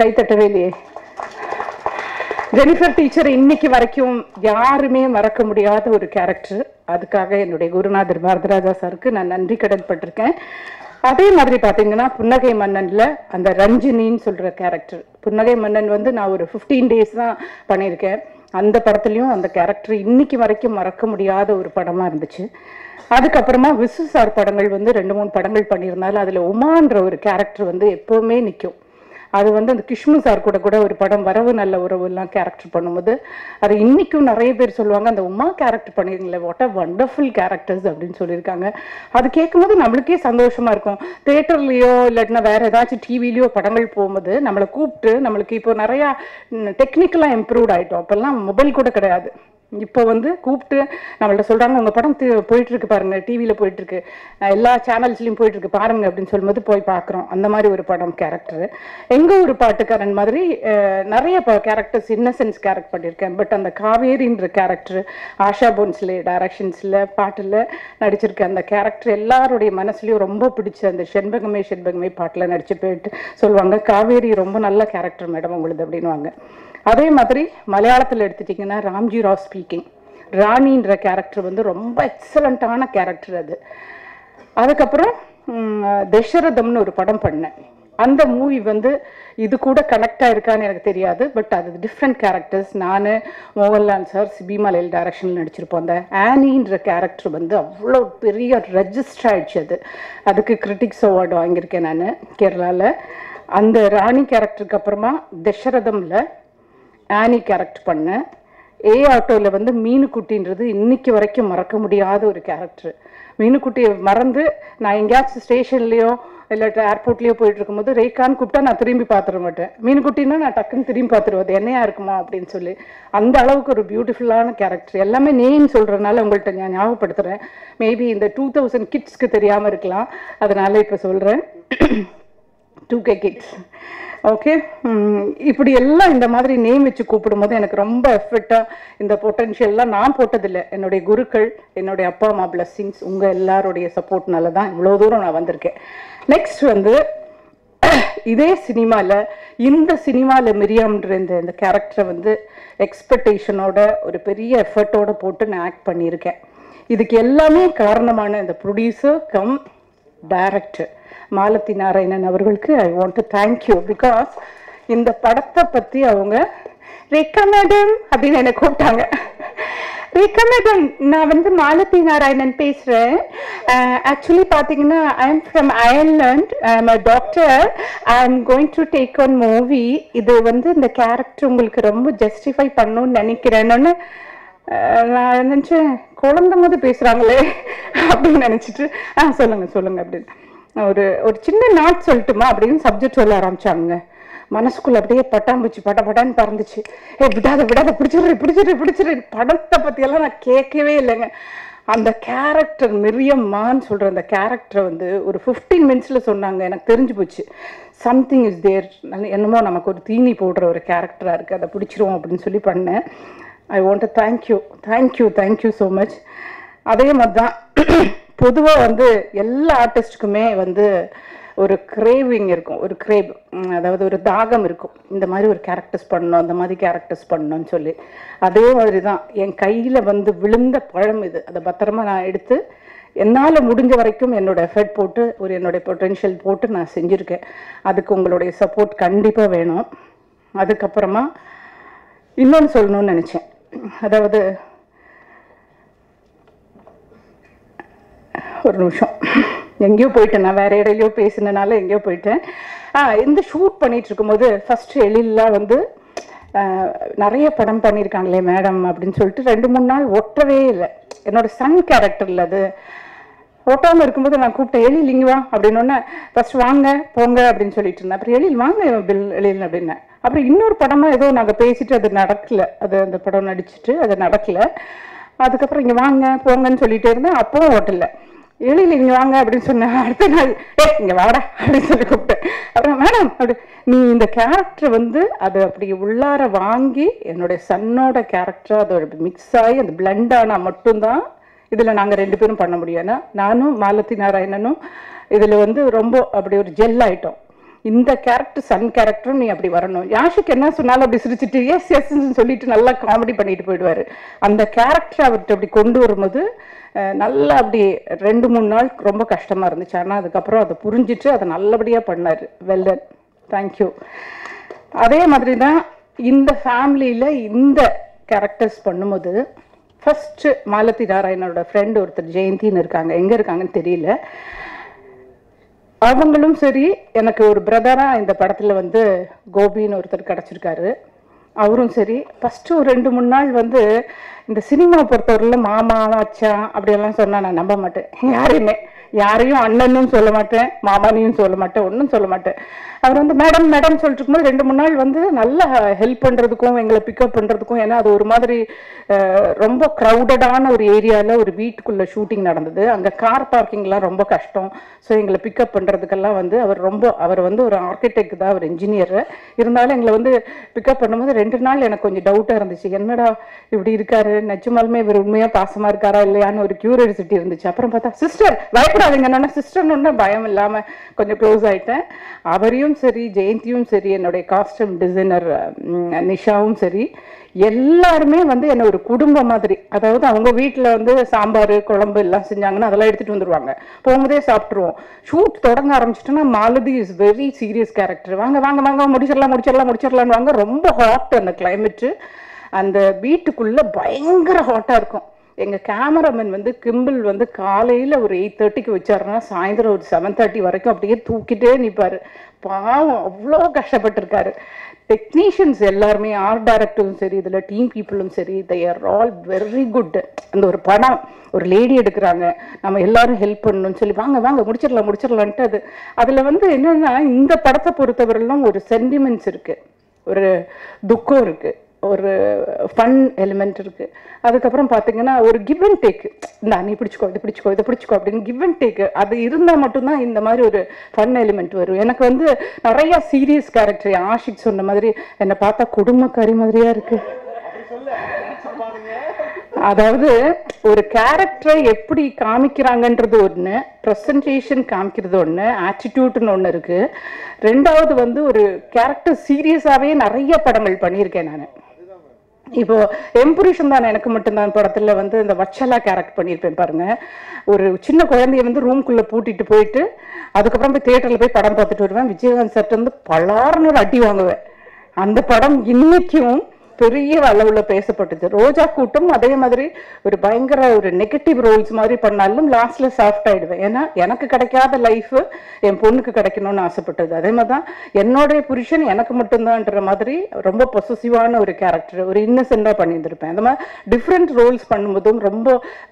கைத்தட்டவேலையே இல்லையே. ஜெனிஃபர் டீச்சர் இன்னைக்கு வரைக்கும் யாருமே மறக்க முடியாத ஒரு கேரக்டர் அதுக்காக என்னுடைய குருநாதர் பாரதராஜா சாருக்கு நான் நன்றி கடன் பட்டிருக்கேன். அதே மாதிரி பார்த்தீங்கன்னா புன்னகை மன்னனில் அந்த ரஞ்சினின்னு சொல்கிற கேரக்டர் புன்னகை மன்னன் வந்து நான் ஒரு 15 டேஸ் தான் பண்ணியிருக்கேன். அந்த படத்துலயும் அந்த கேரக்டர் இன்னைக்கு வரைக்கும் மறக்க முடியாத ஒரு படமா இருந்துச்சு. அதுக்கப்புறமா விசு சார் படங்கள் வந்து ரெண்டு மூணு படங்கள் பண்ணியிருந்தாலும் அதுல உமான்ற ஒரு கேரக்டர் வந்து எப்பவுமே நிற்கும் அது வந்து அந்த கிஷ்மு சார் கூட கூட ஒரு படம் வரவு நல்ல உறவு எல்லாம் கேரக்டர் பண்ணும்போது அது இன்னைக்கும் நிறைய பேர் சொல்லுவாங்க அந்த உமா கேரக்டர் பண்ணிருங்களே வாட் அ வண்டர்ஃபுல் கேரக்டர்ஸ் அப்படின்னு சொல்லியிருக்காங்க. அது கேட்கும்போது நம்மளுக்கே சந்தோஷமா இருக்கும். தேட்டர்லேயோ இல்லாட்டினா வேற ஏதாச்சும் டிவிலையோ படங்கள் போகும்போது நம்மளை கூப்பிட்டு நம்மளுக்கு இப்போ நிறையா டெக்னிக்கலாக இம்ப்ரூவ்ட் ஆகிட்டோம் அப்போல்லாம் மொபைல் கூட கிடையாது. இப்போ வந்து கூப்பிட்டு நம்மள்ட்ட சொல்கிறாங்க உங்கள் படம் போயிட்டுருக்கு போயிட்டு இருக்கு பாருங்க போயிட்டு இருக்கு எல்லா சேனல்ஸ்லையும் போயிட்டு இருக்கு பாருங்க அப்படின்னு சொல்லும்போது போய் பார்க்குறோம். அந்த மாதிரி ஒரு படம் கேரக்டர் எங்கள் ஒரு பாட்டுக்காரன் மாதிரி நிறைய கேரக்டர்ஸ் இன்னசென்ஸ் கேரக்ட் பண்ணியிருக்கேன். பட் அந்த காவேரின்ற கேரக்டர் ஆஷா போன்ஸ்ல டைரக்ஷன்ஸில் பாட்டில் நடிச்சிருக்க அந்த கேரக்டர் எல்லாருடைய மனசுலையும் ரொம்ப பிடிச்ச அந்த செண்பகமே செண்பகமே பாட்டில் நடிச்சு போயிட்டு சொல்லுவாங்க காவேரி ரொம்ப நல்ல கேரக்டர் மேடம் உங்களுது அப்படின்னுவாங்க. அதே மாதிரி மலையாளத்தில் எடுத்துட்டிங்கன்னா ராம்ஜி ராவ் ஸ்பீக்கிங் ராணின்ற கேரக்டர் வந்து ரொம்ப எக்ஸலண்ட்டான கேரக்டர் அது. அதுக்கப்புறம் ம், தசரதம்னு ஒரு படம் பண்ணேன். அந்த மூவி வந்து இது கூட கனெக்ட் ஆயிருக்கான்னு எனக்கு தெரியாது பட் அது டிஃப்ரெண்ட் கேரக்டர்ஸ் நான் மோகன்லால் சார் சிபிமலையில் டைரக்ஷனில் நடிச்சிருப்போம். அந்த ஆனின்ற கேரக்டர் வந்து அவ்வளோ பெரிய ரெஜிஸ்டர் ஆயிடுச்சு அது. அதுக்கு கிரிட்டிக்ஸ் அவார்டு வாங்கியிருக்கேன் நான் கேரளாவில் அந்த ராணி கேரக்டருக்கு அப்புறமா தசரதம்ல ஆனி கேரக்ட் பண்ணேன் ஏ ஆட்டோவில் வந்து மீனுக்குட்டின்றது இன்னைக்கு வரைக்கும் மறக்க முடியாத ஒரு கேரக்டர் மீனுக்குட்டியை மறந்து நான் எங்கேயாச்சும் ஸ்டேஷன்லேயோ இல்லாட்ட ஏர்போர்ட்லேயோ போயிட்டு இருக்கும்போது ரேகான்னு கூப்பிட்டா நான் திரும்பி பார்த்துட மாட்டேன். மீனுக்குட்டின்னா நான் டக்குன்னு திரும்பி பார்த்துருவது என்னையா இருக்குமா அப்படின்னு சொல்லி. அந்த அளவுக்கு ஒரு பியூட்டிஃபுல்லான கேரக்டர் எல்லாமே நேம் சொல்கிறதுனால உங்கள்கிட்ட நான் ஞாபகப்படுத்துகிறேன் மேபி இந்த டூ தௌசண்ட் கிட்ஸ்க்கு தெரியாமல் இருக்கலாம். அதனால இப்போ சொல்கிறேன் டூ கே கிட்ஸ் ஓகே இப்படி எல்லாம் இந்த மாதிரி நேம் வச்சு கூப்பிடும்போது எனக்கு ரொம்ப எஃபெக்டாக இந்த பொட்டன்ஷியல்லாம் நான் போட்டதில்லை. என்னுடைய குருக்கள் என்னுடைய அப்பா அம்மா பிளஸ்ஸிங்ஸ் உங்கள் எல்லாருடைய சப்போர்ட்னால தான் இவ்வளோ தூரம் நான் வந்திருக்கேன். நெக்ஸ்ட் வந்து இதே சினிமாவில் இந்த சினிமாவில் மிரியாம்ன்ற இந்த இந்த கேரக்டரை வந்து எக்ஸ்பெக்டேஷனோட ஒரு பெரிய எஃபர்ட்டோட போட்டு நான் ஆக்ட் பண்ணியிருக்கேன். இதுக்கு எல்லாமே காரணமான இந்த producer cum director Malathi Narayanan அவர்களுக்கு I want to thank you because இந்த படத்தை பற்றி அவங்க ரேக்கா மேடம் அப்படின்னு என்னை கூப்பிட்டாங்க. ரேகா மேடம் நான் வந்து மாலதி நாராயணன் பேசுகிறேன் ஆக்சுவலி பார்த்தீங்கன்னா I am from Ireland I am a doctor I am going to take one movie இது வந்து இந்த கேரக்டர் உங்களுக்கு ரொம்ப ஜஸ்டிஃபை பண்ணணும்னு நினைக்கிறேன்னு uh, நான் நினச்சேன் குழந்தை போது பேசுகிறாங்களே அப்படின்னு நினச்சிட்டு ஆ சொல்லுங்க சொல்லுங்க அப்படின்னு. ஒரு ஒரு சின்ன நாட் சொல்லட்டுமா அப்படின்னு சப்ஜெக்ட் சொல்ல ஆரம்பிச்சாங்க மனசுக்குள்ள அப்படியே பட்டாம்பூச்சி பட்ட பட்டான்னு பறந்துச்சு. ஏ விடாத விடாத பிடிச்சிரு பிடிச்சிரு பிடிச்சிரு படத்தை பற்றியெல்லாம் நான் கேட்கவே இல்லைங்க. அந்த கேரக்டர் மிரியம்மான்னு சொல்கிற அந்த கேரக்டரை வந்து ஒரு ஃபிஃப்டீன் மினிட்ஸில் சொன்னாங்க. எனக்கு தெரிஞ்சு போச்சு. சம்திங் இஸ் தேர் என்னமோ நமக்கு ஒரு தீனி போடுற ஒரு கேரக்டராக இருக்குது அதை பிடிச்சிருவோம் அப்படின்னு சொல்லி பண்ணேன். I want thank you thank you thank you so much அதே மாதிரி தான் பொதுவாக வந்து எல்லா ஆர்டிஸ்ட்டுக்குமே வந்து ஒரு கிரேவிங் இருக்கும். ஒரு கிரேவ் அதாவது ஒரு தாகம் இருக்கும். இந்த மாதிரி ஒரு கேரக்டர்ஸ் பண்ணணும் அந்த மாதிரி கேரக்டர்ஸ் பண்ணணும்னு சொல்லி. அதே மாதிரி தான் என் கையில் வந்து விழுந்த பழம் இது. அதை பத்திரமா நான் எடுத்து என்னால் முடிஞ்ச வரைக்கும் என்னோட எஃபர்ட் போட்டு ஒரு என்னுடைய பொட்டென்ஷியல் போட்டு நான் செஞ்சுருக்கேன். அதுக்கு உங்களுடைய சப்போர்ட் கண்டிப்பாக வேணும். அதுக்கப்புறமா இன்னொன்று சொல்லணும்னு நினச்சேன். அதாவது ஒரு நிமிஷம். எங்கேயோ போயிட்டேன். நான் வேற இடையிலையோ பேசினனால எங்கேயோ போயிட்டேன். ஆ இந்த ஷூட் பண்ணிட்டு இருக்கும்போது ஃபர்ஸ்ட் எழிலெலாம் வந்து நிறைய படம் பண்ணியிருக்காங்களே மேடம் அப்படின்னு சொல்லிட்டு ரெண்டு மூணு நாள் ஒட்டவே இல்லை. என்னோட சன் கேரக்டர்ல அது. ஒட்டாமல் இருக்கும்போது நான் கூப்பிட்டேன் எழில் இங்கே வா. அப்படின்னோடனே ஃபர்ஸ்ட் வாங்க போங்க அப்படின்னு சொல்லிட்டு இருந்தேன். அப்புறம் எழில் வாங்க பில் எழில் அப்படின்னேன் அப்புறம் இன்னொரு படமாக ஏதோ நாங்கள் பேசிட்டு அது நடக்கல. அது அந்த படம் நடிச்சுட்டு அது நடக்கல. அதுக்கப்புறம் இங்கே வாங்க போங்கன்னு சொல்லிட்டே இருந்தேன். அப்பவும் ஓட்டலை இல்லை இங்கே வாங்க அப்படின்னு சொன்னேன் அடுத்த நாள் ஏ இங்கே வாடா அப்படின்னு சொல்லி கூப்பிட்டேன். அப்புறம் மேடம் அப்படி நீ இந்த கேரக்டர் வந்து அதை அப்படி உள்ளார வாங்கி என்னுடைய சன்னோட கேரக்டர் அதோட மிக்ஸ் ஆகி அந்த பிளண்ட் ஆனால் மட்டும்தான் இதில் நாங்கள் ரெண்டு பேரும் பண்ண முடியும். ஏன்னா நானும் மாலதி நாராயணனும் இதில் வந்து ரொம்ப அப்படி ஒரு ஜெல் ஆயிட்டோம். இந்த கேரக்டர் சன் கேரக்டரும் நீ அப்படி வரணும். யாஷுக்கு என்ன சொன்னாலும் அப்படி சிரிச்சிட்டு எஸ் எஸ் சொல்லிட்டு நல்லா காமெடி பண்ணிட்டு போயிடுவாரு. அந்த கேரக்டர் அவர்கிட்ட அப்படி கொண்டு வரும்போது நல்லா அப்படி ரெண்டு மூணு நாள் ரொம்ப கஷ்டமா இருந்துச்சு. ஆனால் அதுக்கப்புறம் அதை புரிஞ்சிட்டு அதை நல்லபடியாக பண்ணாரு. வெல்லன் தேங்க்யூ அதே மாதிரி தான் இந்த ஃபேமிலியில் இந்த கேரக்டர்ஸ் பண்ணும்போது ஃபஸ்ட்டு மாலதி நாராயணனோட ஃப்ரெண்ட் ஒருத்தர் ஜெயந்தின்னு இருக்காங்க. எங்கே இருக்காங்கன்னு தெரியல. அவங்களும் சரி எனக்கு ஒரு பிரதராக இந்த படத்தில் வந்து கோபின்னு ஒருத்தர் கிடச்சிருக்காரு. அவரும் சரி. ஃபஸ்ட்டு ஒரு ரெண்டு மூணு நாள் வந்து இந்த சினிமா பொறுத்தவரையில் மாமா அச்சான் அப்படியெல்லாம் சொன்னால் நான் நம்ப மாட்டேன். யாரையுமே யாரையும் அண்ணனும் சொல்ல மாட்டேன் மாமானையும் சொல்ல மாட்டேன் ஒன்றும் சொல்ல மாட்டேன். அவர் வந்து மேடம் மேடம் சொல்லிட்டு இருக்கும்போது ரெண்டு மூணு நாள் வந்து நல்லா ஹெல்ப் பண்ணுறதுக்கும் எங்களை பிக்கப் பண்ணுறதுக்கும் ஏன்னா அது ஒரு மாதிரி ரொம்ப க்ரௌடடான ஒரு ஏரியாவில் ஒரு வீட்டுக்குள்ளே ஷூட்டிங் நடந்தது. அங்கே கார் பார்க்கிங்லாம் ரொம்ப கஷ்டம். ஸோ எங்களை பிக்கப் பண்ணுறதுக்கெல்லாம் வந்து அவர் ரொம்ப அவர் வந்து ஒரு ஆர்கிடெக்ட் தான் அவர் இன்ஜினியர் இருந்தாலும் எங்களை வந்து பிக்கப் பண்ணும்போது ரெண்டு நாள் எனக்கு கொஞ்சம் டவுட்டாக இருந்துச்சு. என்னடா இப்படி இருக்காரு? நிஜமாலுமே இவர் உண்மையாக பாசமாக இருக்காரா இல்லையான்னு ஒரு கியூரியாசிட்டி இருந்துச்சு. அப்புறம் பார்த்தா சிஸ்டர் பயப்படாதீங்க. என்னன்னா சிஸ்டர்னு பயம் இல்லாமல் கொஞ்சம் க்ளோஸ் ஆகிட்டேன் அவரையும் சரி ஜெயந்தியும் சரி என்னுடைய காஸ்டியூம் டிசைனர் நிஷாவும் சரி எல்லாருமே வந்து என்ன ஒரு குடும்பம் மாதிரி அதாவது அவங்க வீட்டில் வந்து சாம்பார் குழம்பு எல்லாம் செஞ்சாங்கன்னா அதெல்லாம் எடுத்துகிட்டு வந்துருவாங்க. போகும்போதே சாப்பிட்ருவோம் ஷூட் தொடங்க ஆரம்பிச்சிட்டோன்னா Malathi is very serious character வாங்க வாங்க வாங்க முடிச்சிடலாம் முடிச்சிடலாம் முடிச்சிடலான்னு வாங்க ரொம்ப ஹாட் அந்த கிளைமேட்டு அந்த வீட்டுக்குள்ளே பயங்கர ஹாட்டாக இருக்கும். எங்கள் கேமராமேன் வந்து கிம்பிள் வந்து காலையில் ஒரு எயிட் தேர்ட்டிக்கு வச்சாருன்னா சாயந்தரம் ஒரு செவன் தேர்ட்டி வரைக்கும் அப்படியே தூக்கிட்டே நிற்பாரு பாவம் அவ்வளோ கஷ்டப்பட்டிருக்காரு. டெக்னீஷியன்ஸ் எல்லாருமே ஆர்ட் டைரக்டரும் சரி இதில் டீம் பீப்புளும் சரி they are all very good அந்த ஒரு படம் ஒரு லேடி எடுக்கிறாங்க. நம்ம எல்லாரும் ஹெல்ப் பண்ணணும்னு சொல்லி வாங்க வாங்க முடிச்சிடலாம் முடிச்சிடலான்ட்டு அது. அதில் வந்து என்னென்னா இந்த படத்தை பொறுத்தவரையிலும் ஒரு சென்டிமெண்ட்ஸ் இருக்குது ஒரு துக்கம் இருக்குது ஒரு ஃபன் எலிமெண்ட் இருக்குது அதுக்கப்புறம் பார்த்தீங்கன்னா ஒரு கிவ் அண்ட் டேக் இந்த நீ பிடிச்சிக்கோ இது பிடிச்சிக்கோ இதை பிடிச்சிக்கோ அப்படின்னு கிவ் அண்ட் டேக் அது இருந்தால் மட்டும்தான் இந்த மாதிரி ஒரு ஃபன் எலிமெண்ட் வரும். எனக்கு வந்து நிறைய சீரியஸ் கேரக்டர் ஆஷிக் சொன்ன மாதிரி என்னை பார்த்தா குடும்பக்காரி மாதிரியா இருக்கு. அதாவது ஒரு கேரக்டரை எப்படி காமிக்கிறாங்கன்றது ஒன்று ப்ரெசன்டேஷன் காமிக்கிறது ஒன்று ஆட்டிடியூட்னு ஒன்று இருக்குது ரெண்டாவது வந்து ஒரு கேரக்டர் சீரியஸாகவே நிறைய படங்கள் பண்ணியிருக்கேன் நான். இப்போ எம்புருஷன் தான் எனக்கு மட்டும்தான் படத்துல வந்து இந்த வச்சலா கேரக்ட் பண்ணியிருப்பேன் பாருங்க. ஒரு சின்ன குழந்தைய வந்து ரூம்குள்ள பூட்டிட்டு போயிட்டு அதுக்கப்புறம் போய் தியேட்டர்ல போய் படம் பார்த்துட்டு வருவேன். விஜயகாந்த் சார்ட்ட வந்து பலார்னு ஒரு அடி வாங்குவேன். அந்த படம் இன்னைக்கும் பெரிய அளவுல பேசப்பட்டது. ரோஜா கூட்டம் அதே மாதிரி ஒரு பயங்கர ஒரு நெகட்டிவ் ரோல்ஸ் மாதிரி பண்ணாலும் லாஸ்ட்ல சாஃப்ட் ஆயிடுவேன். ஏன்னா எனக்கு கிடைக்காத லைஃப் என் பொண்ணுக்கு கிடைக்கணும்னு ஆசைப்பட்டது. அதே மாதிரி தான் என்னுடைய புருஷன் எனக்கு மட்டும்தான்ற மாதிரி ரொம்ப பொசசிவான ஒரு கேரக்டர் ஒரு இன்னசென்டா பண்ணியிருந்திருப்பேன். அந்த மாதிரி டிஃப்ரெண்ட் ரோல்ஸ் பண்ணும்போதும் ரொம்ப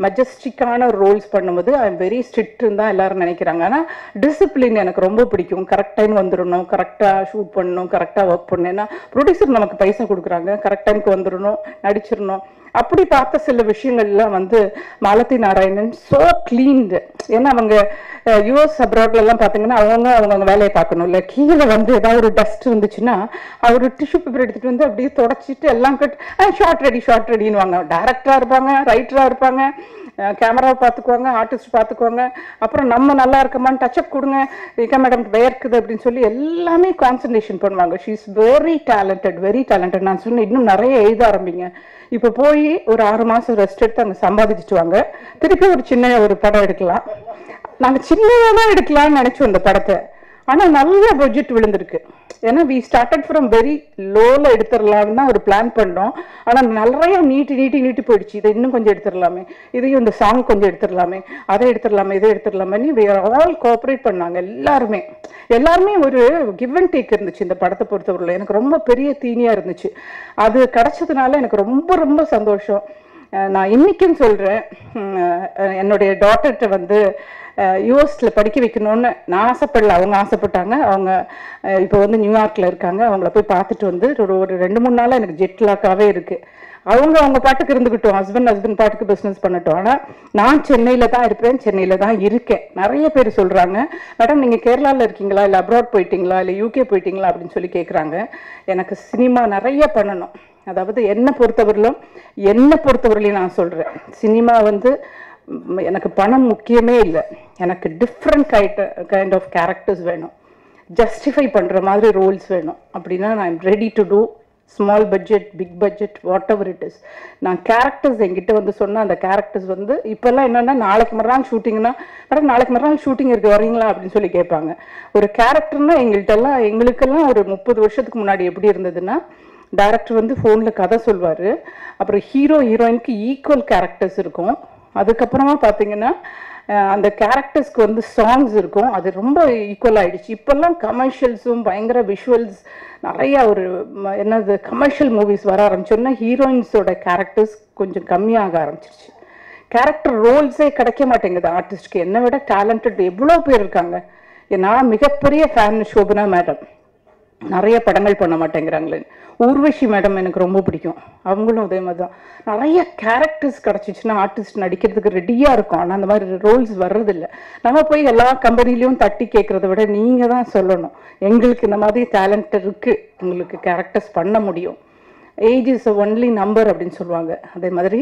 மெஜஸ்டிக்கான ரோல்ஸ் பண்ணும்போது ஐ எம் வெரி ஸ்ட்ரிக்ட்னு தான் எல்லாரும் நினைக்கிறாங்க. ஆனால் டிசிப்ளின் எனக்கு ரொம்ப பிடிக்கும். கரெக்ட் டைம் வந்துடணும் கரெக்டாக ஷூட் பண்ணணும் கரெக்டாக ஒர்க் பண்ணணும். ஏன்னா ப்ரொடியூசர் நமக்கு பைசா கொடுக்குறாங்க கரெக்ட் டைமுக்கு வந்துடணும் நடிச்சிடணும். அப்படி பார்த்த சில விஷயங்கள்லாம் வந்து மாலதி நாராயணன் சோ கிளீன்டு ஏன்னா அவங்க யூஎஸ் அப்ராட்லலாம் பார்த்தீங்கன்னா அவங்க அவங்க வேலையை பார்க்கணும்ல கீழே வந்து ஏதாவது ஒரு டஸ்ட் இருந்துச்சுன்னா அவர் டிஷ்யூ பேப்பர் எடுத்துட்டு வந்து அப்படியே தொடச்சிட்டு எல்லாம் கட் ஷார்ட் ரெடி ஷார்ட் ரெடின்னு வாங்க டேரக்டராக இருப்பாங்க ரைட்டராக இருப்பாங்க. கேமராவை பார்த்துக்குவாங்க ஆர்டிஸ்ட் பார்த்துக்குவாங்க அப்புறம் நம்ம நல்லா இருக்கமான்னு டச்சப் கொடுங்க. ரீகா மேடம் வேர்க்குது அப்படின்னு சொல்லி எல்லாமே கான்சன்ட்ரேஷன் பண்ணுவாங்க. She is very talented very talented நான் சொன்னேன் இன்னும் நிறைய எழுத ஆரம்பிங்க. இப்போ போய் ஒரு ஆறு மாதம் ரெஸ்ட் எடுத்து அங்கே சம்பாதிச்சுட்டு வாங்க. திருப்பி ஒரு சின்ன ஒரு படம் எடுக்கலாம். நாங்கள் சின்னதாக தான் எடுக்கலாம்னு நினச்சோம் இந்த படத்தை. ஆனால் நல்ல பட்ஜெட் விழுந்திருக்கு. ஏன்னா வி ஸ்டார்டட் ஃப்ரம் வெரி லோவில் எடுத்துடலாம்னு தான் ஒரு பிளான் பண்ணோம். ஆனால் நிறைய நீட்டி நீட்டி நீட்டி போயிடுச்சு. இதை இன்னும் கொஞ்சம் எடுத்துடலாமே இதையும் இந்த சாங் கொஞ்சம் எடுத்துடலாமே அதை எடுத்துடலாமே இதை எடுத்துடலாமே வி ஆல் கோஆப்ரேட் பண்ணாங்க எல்லாருமே. எல்லாருமே ஒரு கிவ் அண்ட் டேக் இருந்துச்சு இந்த படத்தை பொறுத்தவரையில். எனக்கு ரொம்ப பெரிய தீனியாக இருந்துச்சு. அது கிடச்சதுனால எனக்கு ரொம்ப ரொம்ப சந்தோஷம். நான் இன்னைக்குன்னு சொல்கிறேன் என்னுடைய டாட்டர்கிட்ட வந்து யூஎஸில் படிக்க வைக்கணும்னு நான் ஆசைப்படல. அவங்க ஆசைப்பட்டாங்க. அவங்க இப்போ வந்து நியூயார்க்கில் இருக்காங்க. அவங்கள போய் பார்த்துட்டு வந்து ஒரு ஒரு ரெண்டு மூணு நாளாக எனக்கு ஜெட் லாக்காகவே இருக்குது அவங்க அவங்க பாட்டுக்கு இருந்துக்கிட்டோம் ஹஸ்பண்ட் ஹஸ்பண்ட் பாட்டுக்கு பிஸ்னஸ் பண்ணட்டும். ஆனால் நான் சென்னையில் தான் இருப்பேன். சென்னையில் தான் இருக்கேன். நிறைய பேர் சொல்கிறாங்க மேடம் நீங்கள் கேரளாவில் இருக்கீங்களா? இல்லை அப்ராட் போயிட்டீங்களா? இல்லை யூகே போயிட்டீங்களா? அப்படின்னு சொல்லி கேட்குறாங்க எனக்கு சினிமா நிறைய பண்ணணும். அதாவது என்னை பொறுத்தவரையிலும் என்னை பொறுத்தவரையிலையும் நான் சொல்கிறேன் சினிமா வந்து எனக்கு பணம் முக்கியமே இல்லை. எனக்கு different kind kind of characters வேணும். ஜஸ்டிஃபை பண்ணுற மாதிரி ரோல்ஸ் வேணும். அப்படின்னா நான் ready to do small budget big budget whatever it is நான் கேரக்டர்ஸ் என்கிட்ட வந்து சொன்னால் அந்த கேரக்டர்ஸ் வந்து இப்போல்லாம் என்னென்னா நாளைக்கு மறுநாள் ஷூட்டிங்னா மேடம் நாளைக்கு மறுநாள் ஷூட்டிங் இருக்கு வரீங்களா அப்படின்னு சொல்லி கேட்பாங்க. ஒரு கேரக்டர்னா எங்கள்கிட்டலாம் எங்களுக்கெல்லாம் ஒரு முப்பது வருஷத்துக்கு முன்னாடி எப்படி இருந்ததுன்னா டேரக்டர் வந்து ஃபோனில் கதை சொல்வார். அப்புறம் ஹீரோ ஹீரோயினுக்கு ஈக்குவல் கேரக்டர்ஸ் இருக்கும். அதுக்கப்புறமா பார்த்தீங்கன்னா அந்த கேரக்டர்ஸ்க்கு வந்து சாங்ஸ் இருக்கும். அது ரொம்ப ஈக்குவல் ஆகிடுச்சு இப்போல்லாம் கமர்ஷியல்ஸும் பயங்கர விஷுவல்ஸ் நிறையா ஒரு என்னது கமர்ஷியல் மூவிஸ் வர ஆரம்பிச்சோன்னா ஹீரோயின்ஸோட கேரக்டர்ஸ் கொஞ்சம் கம்மியாக ஆரம்பிச்சிருச்சு. கேரக்டர் ரோல்ஸே கிடைக்க மாட்டேங்குது. ஆர்டிஸ்ட்க்கு என்னை விட டேலண்டட் எவ்வளோ பேர் இருக்காங்க. நான் மிகப்பெரிய ஃபேன் சோபனா மேடம் நிறைய படங்கள் பண்ண மாட்டேங்கிறாங்களே. ஊர்வஷி மேடம் எனக்கு ரொம்ப பிடிக்கும். அவங்களும் அதே மாதிரி தான் நிறைய கேரக்டர்ஸ் கிடச்சிச்சின்னா ஆர்டிஸ்ட் நடிக்கிறதுக்கு ரெடியாக இருக்கும். ஆனால் அந்த மாதிரி ரோல்ஸ் வர்றதில்ல. நம்ம போய் எல்லா கம்பெனிலையும் தட்டி கேட்குறத விட நீங்கள் தான் சொல்லணும். எங்களுக்கு இந்த மாதிரி டேலண்ட் இருக்குது உங்களுக்கு கேரக்டர்ஸ் பண்ண முடியும். ஏஜ் இஸ் ஒன்லி நம்பர் அப்படின்னு சொல்லுவாங்க. அதே மாதிரி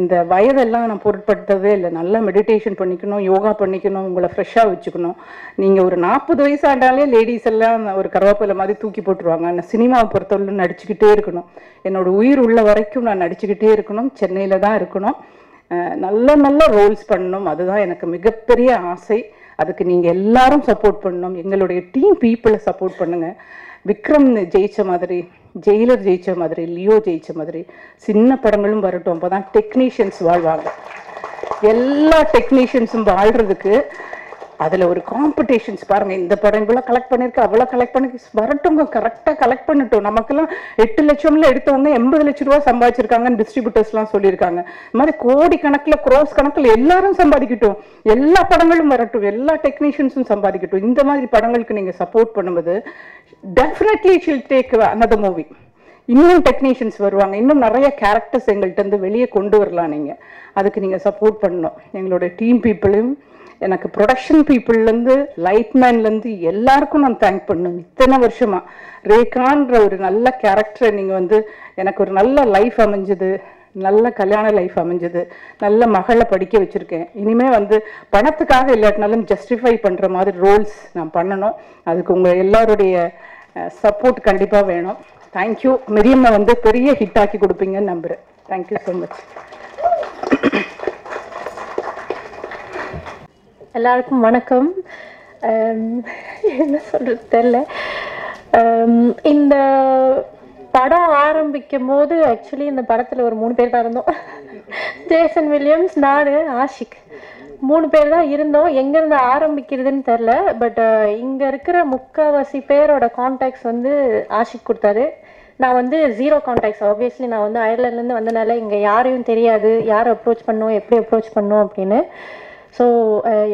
இந்த வயதெல்லாம் நான் பொருட்படுத்தவே இல்லை. நல்லா மெடிடேஷன் பண்ணிக்கணும் யோகா பண்ணிக்கணும் உங்களை ஃப்ரெஷ்ஷாக வச்சுக்கணும். நீங்கள் ஒரு நாற்பது வயசாண்டாலே லேடிஸ் எல்லாம் ஒரு கருவேப்பிலை மாதிரி தூக்கி போட்டுருவாங்க. நான் சினிமாவை பொறுத்தவரை நடிச்சுக்கிட்டே இருக்கணும். என்னோட உயிர் உள்ள வரைக்கும் நான் நடிச்சுக்கிட்டே இருக்கணும். சென்னையில் தான் இருக்கணும். நல்ல நல்ல ரோல்ஸ் பண்ணணும். அதுதான் எனக்கு மிகப்பெரிய ஆசை. அதுக்கு நீங்கள் எல்லாரும் சப்போர்ட் பண்ணணும். எங்களுடைய டீம் பீப்புளை சப்போர்ட் பண்ணுங்கள் விக்ரம் ஜெயிச்ச மாதிரி ஜெயிலர் ஜெயிச்ச மாதிரி லியோ ஜெயிச்ச மாதிரி சின்ன படங்களும் வரட்டும். அப்பதான் டெக்னீஷியன்ஸ் வாழ்வாங்க. எல்லா டெக்னீஷியன்ஸும் வாழ்றதுக்கு அதில் ஒரு காம்படிஷன்ஸ் பாருங்கள் இந்த படம் இவ்வளோ கலெக்ட் பண்ணியிருக்கு அவ்வளோ கலெக்ட் பண்ணி வரட்டுங்க கரெக்டாக கலெக்ட் பண்ணட்டும். நமக்கெல்லாம் எட்டு லட்சம்ல எடுத்தவங்க எண்பது லட்ச ரூபா சம்பாதிச்சிருக்காங்கன்னு டிஸ்ட்ரிபியூட்டர்ஸ்லாம் சொல்லியிருக்காங்க. இந்த மாதிரி கோடி கணக்கில் க்ரோஸ் கணக்கில் எல்லாரும் சம்பாதிக்கட்டும். எல்லா படங்களும் வரட்டும். எல்லா டெக்னீஷியன்ஸும் சம்பாதிக்கட்டும். இந்த மாதிரி படங்களுக்கு நீங்கள் சப்போர்ட் பண்ணும்போது definitely she'll take another movie இன்னும் டெக்னீஷியன்ஸ் வருவாங்க. இன்னும் நிறைய கேரக்டர்ஸ் எங்கள்கிட்ட இருந்து வெளியே கொண்டு வரலாம் நீங்கள் அதுக்கு நீங்கள் சப்போர்ட் பண்ணணும். எங்களோட டீம் பீப்புளையும் எனக்கு ப்ரொடக்ஷன் பீப்புள்லேருந்து லைட்மேன்லேருந்து எல்லாருக்கும் நான் தேங்க் பண்ணணும் இத்தனை வருஷமா. ரேகான்ற ஒரு நல்ல கேரக்டரை நீங்கள் வந்து எனக்கு ஒரு நல்ல லைஃப் அமைஞ்சது. நல்ல கல்யாண லைஃப் அமைஞ்சது. நல்ல மகளை படிக்க வச்சுருக்கேன். இனிமேல் வந்து பணத்துக்காக இல்லாட்டினாலும் ஜஸ்டிஃபை பண்ணுற மாதிரி ரோல்ஸ் நான் பண்ணணும். அதுக்கு உங்கள் எல்லாருடைய சப்போர்ட் கண்டிப்பாக வேணும். தேங்க்யூ மெரியம்மை வந்து பெரிய ஹிட் ஆக்கி கொடுப்பீங்கன்னு நம்புகிறேன் தேங்க்யூ ஸோ மச் எல்லாருக்கும் வணக்கம். என்ன சொல்றது தெரியல. இந்த படம் ஆரம்பிக்கும் போது ஆக்சுவலி இந்த படத்தில் ஒரு மூணு பேர் தான் இருந்தோம். ஜேசன் வில்லியம்ஸ் நான் ஆஷிக். மூணு பேர் தான் இருந்தோம். எங்கேருந்து ஆரம்பிக்கிறதுன்னு தெரில பட் இங்கே இருக்கிற முக்கால்வாசி பேரோட கான்டாக்ட்ஸ் வந்து ஆஷிக் கொடுத்தாரு. நான் வந்து ஜீரோ கான்டாக்ட்ஸ் ஆப்வியஸ்லி நான் வந்து அயர்லேருந்து வந்தனால இங்கே யாரையும் தெரியாது. யார் அப்ரோச் பண்ணோம் எப்படி அப்ரோச் பண்ணோம் அப்படின்னு. ஸோ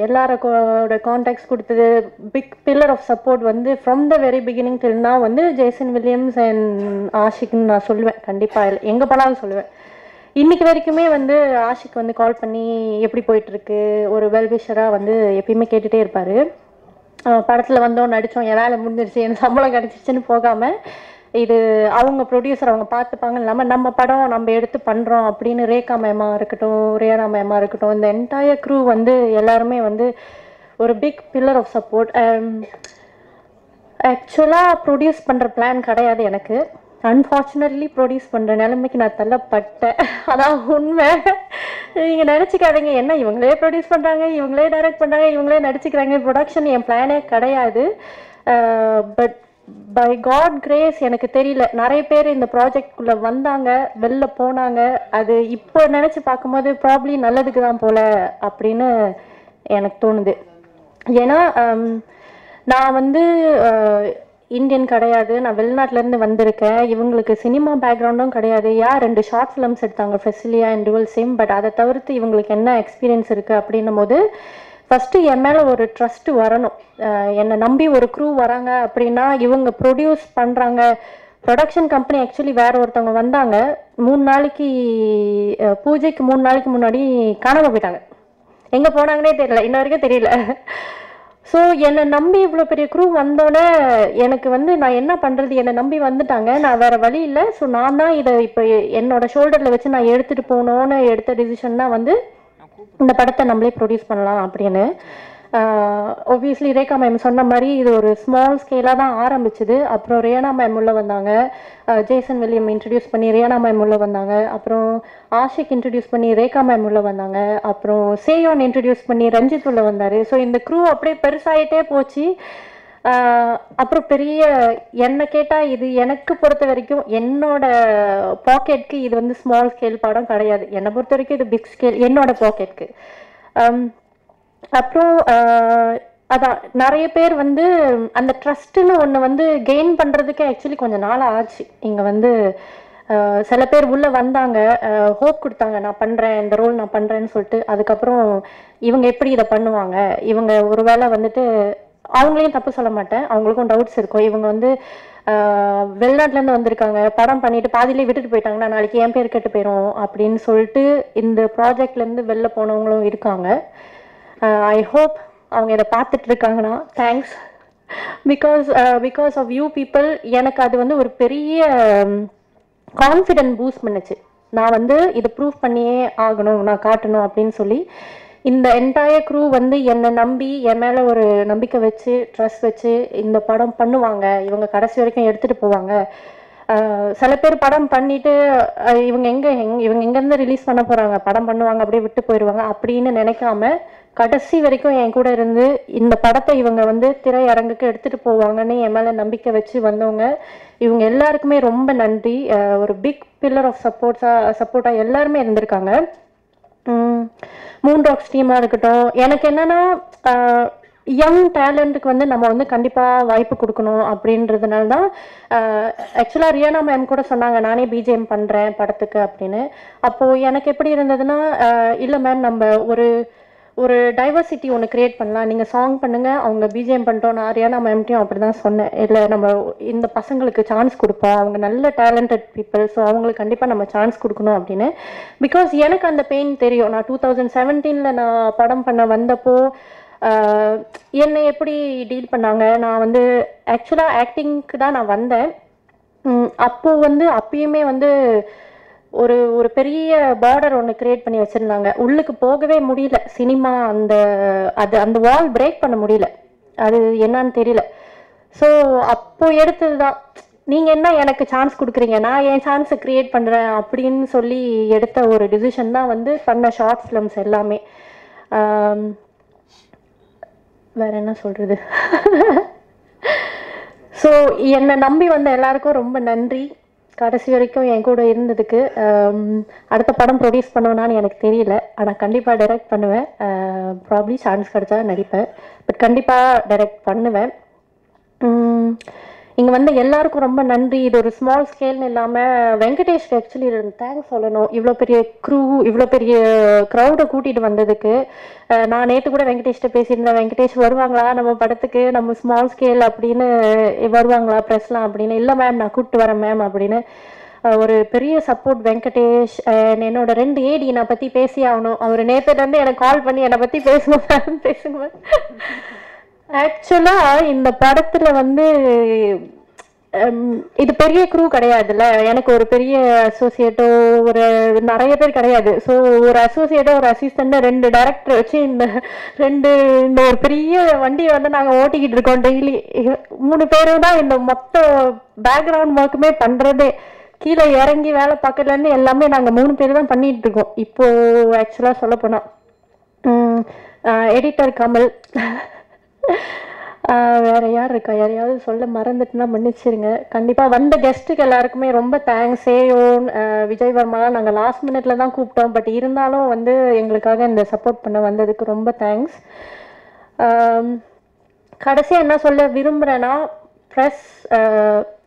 எல்லாரோட கான்டாக்ட்ஸ் கொடுத்தது பிக் பில்லர் ஆஃப் சப்போர்ட் வந்து ஃப்ரம் த வெரி பிகினிங் டில்னா வந்து ஜேசன் வில்லியம்ஸ் அண்ட் ஆஷிக்னு நான் சொல்லுவேன். கண்டிப்பாக எங்கே போனாலும் சொல்லுவேன். இன்னைக்கு வரைக்குமே வந்து ஆஷிக் வந்து கால் பண்ணி எப்படி போயிட்டுருக்கு? ஒரு வெல்விஷராக வந்து எப்பயுமே கேட்டுகிட்டே இருப்பார். படத்தில் வந்தோம் நடித்தோம் என் வேலை முடிஞ்சிருச்சு எனக்கு சம்பளம் கிடச்சிருச்சுன்னு போகாமல் இது அவங்க ப்ரொடியூசர் அவங்க பார்த்துப்பாங்க. இல்லாமல் நம்ம படம் நம்ம எடுத்து பண்ணுறோம் அப்படின்னு ரேகா மேமா இருக்கட்டும் ரேனா மேமா இருக்கட்டும் இந்த என்டையர் க்ரூ வந்து எல்லாருமே வந்து ஒரு பிக் பில்லர் ஆஃப் சப்போர்ட் ஆக்சுவலாக ப்ரொடியூஸ் பண்ணுற பிளான் கிடையாது எனக்கு. அன்ஃபார்ச்சுனேட்லி ப்ரொடியூஸ் பண்ணுற நிலைமைக்கு நான் தள்ளப்பட்டேன். அதான் உண்மை. நீங்கள் நினச்சிக்காதீங்க. என்ன இவங்களே ப்ரொடியூஸ் பண்ணுறாங்க இவங்களே டைரக்ட் பண்ணுறாங்க இவங்களே நடிச்சுக்கிறாங்க. ப்ரொடக்ஷன் என் பிளானே கிடையாது. Uh, but by God grace எனக்கு தெரியல. நிறைய பேர் இந்த ப்ராஜெக்ட்குள்ளே வந்தாங்க வெளில போனாங்க. அது இப்போ நினச்சி பார்க்கும்போது ப்ராப்ளி நல்லதுக்கு தான் போல அப்படின்னு எனக்கு தோணுது. ஏன்னா நான் வந்து இந்தியன் கிடையாது. நான் வெளிநாட்டிலேருந்து வந்திருக்கேன். இவங்களுக்கு சினிமா பேக்ரவுண்டும் கிடையாது. யார் ரெண்டு ஷார்ட் ஃபிலிம்ஸ் எடுத்தாங்க? ஃபெசிலியா அண்ட் டுவல் சிம் பட் அதை தவிர்த்து இவங்களுக்கு என்ன எக்ஸ்பீரியன்ஸ் இருக்குது அப்படின்னும் போது ஃபஸ்ட்டு என் மேலே ஒரு ட்ரஸ்ட்டு வரணும். என்னை நம்பி ஒரு க்ரூ வராங்க அப்படின்னா இவங்க ப்ரொடியூஸ் பண்ணுறாங்க ப்ரொடக்ஷன் கம்பெனி ஆக்சுவலி வேற ஒருத்தவங்க வந்தாங்க. மூணு நாளைக்கு பூஜைக்கு மூணு நாளைக்கு முன்னாடி காணாமல் போயிட்டாங்க. எங்கே போனாங்கன்னே தெரியல. இன்ன வரைக்கும் தெரியல. ஸோ என்னை நம்பி இவ்வளோ பெரிய குரூ வந்தோடனே எனக்கு வந்து நான் என்ன பண்ணுறது என்னை நம்பி வந்துட்டாங்க. நான் வேற வழி இல்லை. ஸோ நான் தான் இதை இப்போ என்னோட ஷோல்டரில் வச்சு நான் எடுத்துகிட்டு போகணுன்னு எடுத்த டிசிஷன் தான் வந்து இந்த படத்தை நம்மளே ப்ரொடியூஸ் பண்ணலாம் அப்படின்னு. ஒப்வியஸ்லி ரேகா மேம் சொன்ன மாதிரி இது ஒரு ஸ்மால் ஸ்கேலாக தான் ஆரம்பிச்சுது. அப்புறம் ரியானா மேம் உள்ள வந்தாங்க. ஜேசன் வில்லியம் இன்ட்ரடியூஸ் பண்ணி ரேனா மேம் உள்ள வந்தாங்க. அப்புறம் ஆஷிக் இன்ட்ரடியூஸ் பண்ணி ரேகா மேம் உள்ள வந்தாங்க. அப்புறம் சேயோன் இன்ட்ரடியூஸ் பண்ணி ரஞ்சித் உள்ள வந்தார். ஸோ இந்த க்ரூ அப்படியே பெருசாகிட்டே போச்சு. அப்புறம் பெரிய என்ன கேட்டால் இது எனக்கு பொறுத்த வரைக்கும் என்னோட பாக்கெட்க்கு இது வந்து ஸ்மால் ஸ்கேல் படம் கிடையாது. என்னை பொறுத்த வரைக்கும் இது பிக் ஸ்கேல் என்னோட பாக்கெட்க்கு அப்புறம் அதான் நிறைய பேர் வந்து அந்த ட்ரஸ்ட்டுன்னு ஒன்று வந்து கெயின் பண்ணுறதுக்கே ஆக்சுவலி கொஞ்சம் நாள் ஆச்சு. இங்கே வந்து சில பேர் உள்ளே வந்தாங்க. ஹோப் கொடுத்தாங்க நான் பண்ணுறேன் இந்த ரோல் நான் பண்ணுறேன்னு சொல்லிட்டு. அதுக்கப்புறம் இவங்க எப்படி இதை பண்ணுவாங்க? இவங்க ஒருவேளை வந்துட்டு அவங்களையும் தப்பு சொல்ல மாட்டேன். அவங்களுக்கும் டவுட்ஸ் இருக்கும். இவங்க வந்து வெளிநாட்டிலேருந்து வந்திருக்காங்க. படம் பண்ணிட்டு பாதியிலே விட்டுட்டு போயிட்டாங்கன்னா நாளைக்கு என் பேர் கெட்டு போயிடும் அப்படின்னு சொல்லிட்டு இந்த ப்ராஜெக்ட்லேருந்து வெளில போனவங்களும் இருக்காங்க. ஐ ஹோப் அவங்க இதை பார்த்துட்டு இருக்காங்கன்னா thanks because because of you people எனக்கு அது வந்து ஒரு பெரிய கான்ஃபிடென்ட் பூஸ்ட் பண்ணுச்சு. நான் வந்து இதை ப்ரூவ் பண்ணியே ஆகணும் நான் காட்டணும் அப்படின்னு சொல்லி இந்த என்டையர் க்ரூ வந்து என்னை நம்பி என் மேலே ஒரு நம்பிக்கை வச்சு ட்ரஸ்ட் வச்சு இந்த படம் பண்ணுவாங்க. இவங்க கடைசி வரைக்கும் எடுத்துகிட்டு போவாங்க. சில பேர் படம் பண்ணிட்டு இவங்க எங்கே எங் இவங்க எங்கேருந்து ரிலீஸ் பண்ண போகிறாங்க படம் பண்ணுவாங்க அப்படியே விட்டு போயிடுவாங்க அப்படின்னு நினைக்காம கடைசி வரைக்கும் என் கூட இருந்து இந்த படத்தை இவங்க வந்து திரையரங்குக்கு எடுத்துகிட்டு போவாங்கன்னு என் மேலே நம்பிக்கை வச்சு வந்தவங்க இவங்க எல்லாருக்குமே ரொம்ப நன்றி. ஒரு பிக் பில்லர் ஆஃப் சப்போர்ட்ஸாக சப்போர்ட்டாக எல்லாருமே இருந்திருக்காங்க. மூன் ராக்ஸ் டீமாக இருக்கட்டும். எனக்கு என்னன்னா யங் டேலண்ட்டுக்கு வந்து நம்ம வந்து கண்டிப்பாக வாய்ப்பு கொடுக்கணும் அப்படின்றதுனால தான் ஆக்சுவலாக ரியானா மேம் கூட சொன்னாங்க நானே பிஜிஎம் பண்ணுறேன் படத்துக்கு அப்படின்னு. அப்போது எனக்கு எப்படி இருந்ததுன்னா இல்லை மேம் நம்ம ஒரு ஒரு டைவர்சிட்டி ஒன்று கிரியேட் பண்ணலாம். நீங்கள் சாங் பண்ணுங்கள் அவங்க பிஜிஎம் பண்ணிட்டோம் நான் ரியானா மேம்ட்டையும் அப்படி தான் சொன்னேன். இல்லை நம்ம இந்த பசங்களுக்கு சான்ஸ் கொடுப்போம் அவங்க நல்ல டேலண்டட் பீப்புள் ஸோ அவங்களுக்கு கண்டிப்பாக நம்ம சான்ஸ் கொடுக்கணும் அப்படின்னு. பிகாஸ் எனக்கு அந்த பெயின் தெரியும். நான் டூ தௌசண்ட் செவன்டீனில் நான் படம் பண்ண வந்தப்போ என்னை எப்படி டீல் பண்ணாங்க? நான் வந்து ஆக்சுவலாக ஆக்டிங்க்கு தான் நான் வந்தேன். அப்போது வந்து அப்பயுமே வந்து ஒரு ஒரு பெரிய பார்டர் ஒன்று கிரியேட் பண்ணி வச்சுருந்தாங்க. உள்ளுக்கு போகவே முடியல. சினிமா அந்த அது அந்த வால் பிரேக் பண்ண முடியல. அது என்னன்னு தெரியல. ஸோ அப்போ எடுத்தது தான் நீங்கள் என்ன எனக்கு சான்ஸ் கொடுக்குறீங்க? நான் என் சான்ஸை க்ரியேட் பண்ணுறேன் அப்படின்னு சொல்லி எடுத்த ஒரு டிசிஷன் தான் வந்து பண்ண ஷார்ட் ஃபிலிம்ஸ் எல்லாமே. வேற என்ன சொல்கிறது ஸோ என்னை நம்பி வந்த எல்லாருக்கும் ரொம்ப நன்றி. கடைசி வரைக்கும் என் கூட இருந்ததுக்கு அடுத்த படம் ப்ரொடியூஸ் பண்ணுவேனான்னு எனக்கு தெரியல. ஆனால் கண்டிப்பாக டைரக்ட் பண்ணுவேன். ப்ராப்ளி சான்ஸ் கிடைச்சா நடிப்பேன். பட் கண்டிப்பாக டைரக்ட் பண்ணுவேன். இங்கே வந்து எல்லாருக்கும் ரொம்ப நன்றி. இது ஒரு ஸ்மால் ஸ்கேல்னு இல்லாமல் வெங்கடேஷ்க்கு ஆக்சுவலி தேங்க்ஸ் சொல்லணும். இவ்வளோ பெரிய க்ரூ இவ்வளோ பெரிய க்ரௌடை கூட்டிகிட்டு வந்ததுக்கு நான் நேற்று கூட வெங்கடேஷ்கிட்ட பேசியிருந்தேன். வெங்கடேஷ் வருவாங்களா நம்ம படத்துக்கு? நம்ம ஸ்மால் ஸ்கேல் அப்படின்னு வருவாங்களா? ப்ரெஸ்லாம் அப்படின்னு. இல்லை மேம் நான் கூப்பிட்டு வரேன் மேம் அப்படின்னு. ஒரு பெரிய சப்போர்ட் வெங்கடேஷ் என்னோட ரெண்டு ஏடி நான் பற்றி பேசி ஆகணும். அவர் நேற்றுலேருந்து எனக்கு கால் பண்ணி என்னை பற்றி பேசணும் மேம் பேசுங்க மேம் ஆக்சுவலா இந்த படத்துல வந்து இது பெரிய க்ரூ கிடையாதுல்ல? எனக்கு ஒரு பெரிய அசோசியேட்டோ ஒரு நிறைய பேர் கிடையாது. ஸோ ஒரு அசோசியேட்டோ ஒரு அசிஸ்டண்ட்டு ரெண்டு டேரக்டர் வச்சு இந்த ரெண்டு இந்த ஒரு பெரிய வண்டியை வந்து நாங்கள் ஓட்டிக்கிட்டு இருக்கோம் டெய்லி மூணு பேரும் தான் இந்த மொத்த பேக்ரவுண்ட் ஒர்க்குமே பண்ணுறதே கீழே இறங்கி வேலை பார்க்கலன்னு எல்லாமே நாங்கள் மூணு பேர் தான் பண்ணிட்டு இருக்கோம். இப்போ ஆக்சுவலாக சொல்ல போனால் எடிட்டர் கமல். வேற யார் இருக்கா? யாரையாவது சொல்ல மறந்துட்டுனா மன்னிச்சிருங்க. கண்டிப்பா வந்த கெஸ்ட்டுக்கு எல்லாருக்குமே ரொம்ப தேங்க்ஸ் ஏயோன் விஜய் வர்மா நாங்கள் லாஸ்ட் மினிட்ல தான் கூப்பிட்டோம். பட் இருந்தாலும் வந்து எங்களுக்காக இந்த சப்போர்ட் பண்ண வந்ததுக்கு ரொம்ப தேங்க்ஸ் கடைசியாக என்ன சொல்ல விரும்புகிறேன்னா ப்ரெஸ்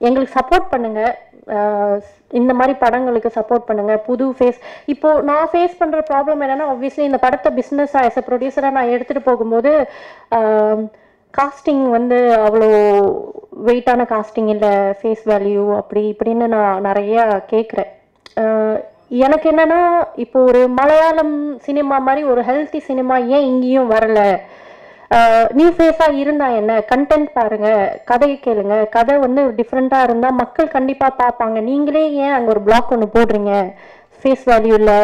எங்களுக்கு சப்போர்ட் பண்ணுங்கள் இந்த மாதிரி படங்களுக்கு சப்போர்ட் பண்ணுங்க. புது ஃபேஸ் இப்போ நான் ஃபேஸ் பண்ற ப்ராப்ளம் என்னன்னா ஆப்வியஸ்லி இந்த படத்தை பிஸ்னஸ் ஆஸ் அ ப்ரொடியூசரா நான் எடுத்துட்டு போகும்போது காஸ்டிங் வந்து அவ்வளோ வெயிட்டான காஸ்டிங் இல்லை ஃபேஸ் வேல்யூ அப்படி இப்படின்னு நான் நிறைய கேட்குறேன் எனக்கு என்னன்னா இப்போ ஒரு மலையாளம் சினிமா மாதிரி ஒரு ஹெல்த்தி சினிமா ஏன் இங்கேயும் வரல? நியூ ஃபேஸாக இருந்தா என்ன? கண்டென்ட் பாருங்க கதையை கேளுங்க. கதை வந்து டிஃப்ரெண்ட்டாக இருந்தால் மக்கள் கண்டிப்பாக பார்ப்பாங்க. நீங்களே ஏன் அங்கே ஒரு பிளாக் ஒன்று போடுறீங்க? ஃபேஸ் வேல்யூ இல்லை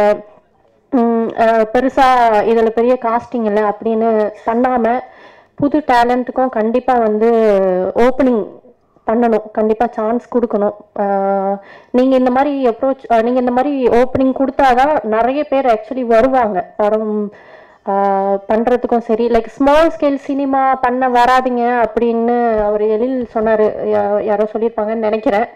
பெருசாக இதில் பெரிய காஸ்டிங் இல்லை அப்படின்னு பண்ணாமல் புது டேலண்ட்டுக்கும் கண்டிப்பாக வந்து ஓப்பனிங் பண்ணணும். கண்டிப்பாக சான்ஸ் கொடுக்கணும். நீங்கள் இந்த மாதிரி அப்ரோச் நீங்கள் இந்த மாதிரி ஓப்பனிங் கொடுத்தாதான் நிறைய பேர் ஆக்சுவலி வருவாங்க. படம் பண்ணுறதுக்கும் சரி. லைக் ஸ்மால் ஸ்கேல் சினிமா பண்ண வராதீங்க அப்படின்னு அவர் எழில் சொன்னார். யாரோ சொல்லியிருப்பாங்கன்னு நினைக்கிறேன்.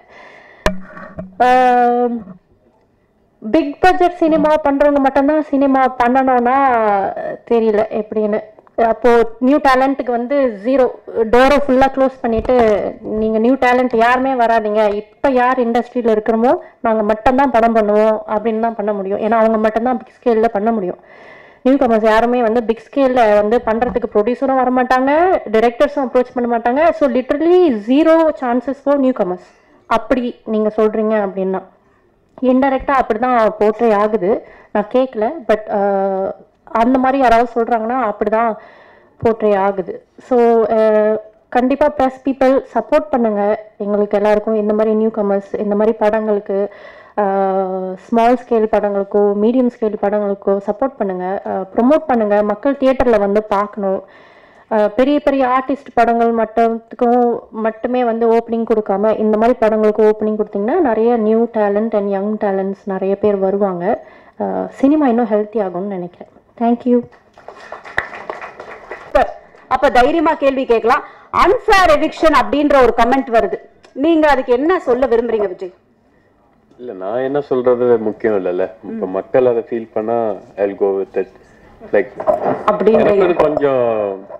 பிக் பட்ஜெட் சினிமா பண்ணுறவங்க மட்டும்தான் சினிமா பண்ணணும்னா தெரியல எப்படின்னு. அப்போது நியூ டேலண்ட்டுக்கு வந்து ஜீரோ டோரை ஃபுல்லாக க்ளோஸ் பண்ணிவிட்டு நீங்கள் நியூ டேலண்ட் யாருமே வராதீங்க. இப்போ யார் இண்டஸ்ட்ரியில் இருக்கிறோமோ நாங்கள் மட்டும்தான் படம் பண்ணுவோம் அப்படின்னு தான் பண்ண முடியும். ஏன்னா அவங்க மட்டும்தான் பிக் ஸ்கேலில் பண்ண முடியும். நியூ கமர்ஸ் யாருமே வந்து பிக் ஸ்கேல்ல வந்து பண்றதுக்கு ப்ரொடியூசரும் வர மாட்டாங்க டிரெக்டர்ஸும் அப்ரோச் பண்ண மாட்டாங்க. So literally zero chances for new comers அப்படி நீங்க சொல்றீங்க அப்படின்னா. இன்டெரக்டாக அப்படி தான் போர்ட்ரே ஆகுது. நான் கேட்கல பட் அந்த மாதிரி யாராவது சொல்கிறாங்கன்னா அப்படி தான் போர்ட்ரே ஆகுது ஸோ கண்டிப்பாக ப்ரெஸ் பீப்புள் சப்போர்ட் பண்ணுங்கள் எங்களுக்கு எல்லாருக்கும் இந்த மாதிரி நியூ கமர்ஸ் இந்த மாதிரி படங்களுக்கு ஸ்மால் ஸ்கேல் படங்களுக்கோ மீடியம் ஸ்கேல் படங்களுக்கோ சப்போர்ட் பண்ணுங்கள் ப்ரொமோட் பண்ணுங்கள் மக்கள் தியேட்டரில் வந்து பார்க்கணும். பெரிய பெரிய ஆர்டிஸ்ட் படங்கள் மட்டுத்துக்கும் மட்டுமே வந்து ஓப்பனிங் கொடுக்காம இந்த மாதிரி படங்களுக்கு ஓப்பனிங் கொடுத்தீங்கன்னா நிறைய new talent and young talents நிறைய பேர் வருவாங்க. சினிமா இன்னும் ஹெல்த்தி ஆகும்னு நினைக்கிறேன். Thank you Super. அப்போ தைரியமாக கேள்வி கேட்கலாம். அன்ஃபேர் எவிக்ஷன் அப்படின்ற ஒரு கமெண்ட் வருது. நீங்கள் அதுக்கு என்ன சொல்ல விரும்புறீங்க விஜய்? இல்ல நான் என்ன சொல்றது முக்கியம் இல்லைல்ல. இப்ப மக்கள் அதை ஃபீல் பண்ணா I go with it like அப்படின்ற எனக்கு அது கொஞ்சம்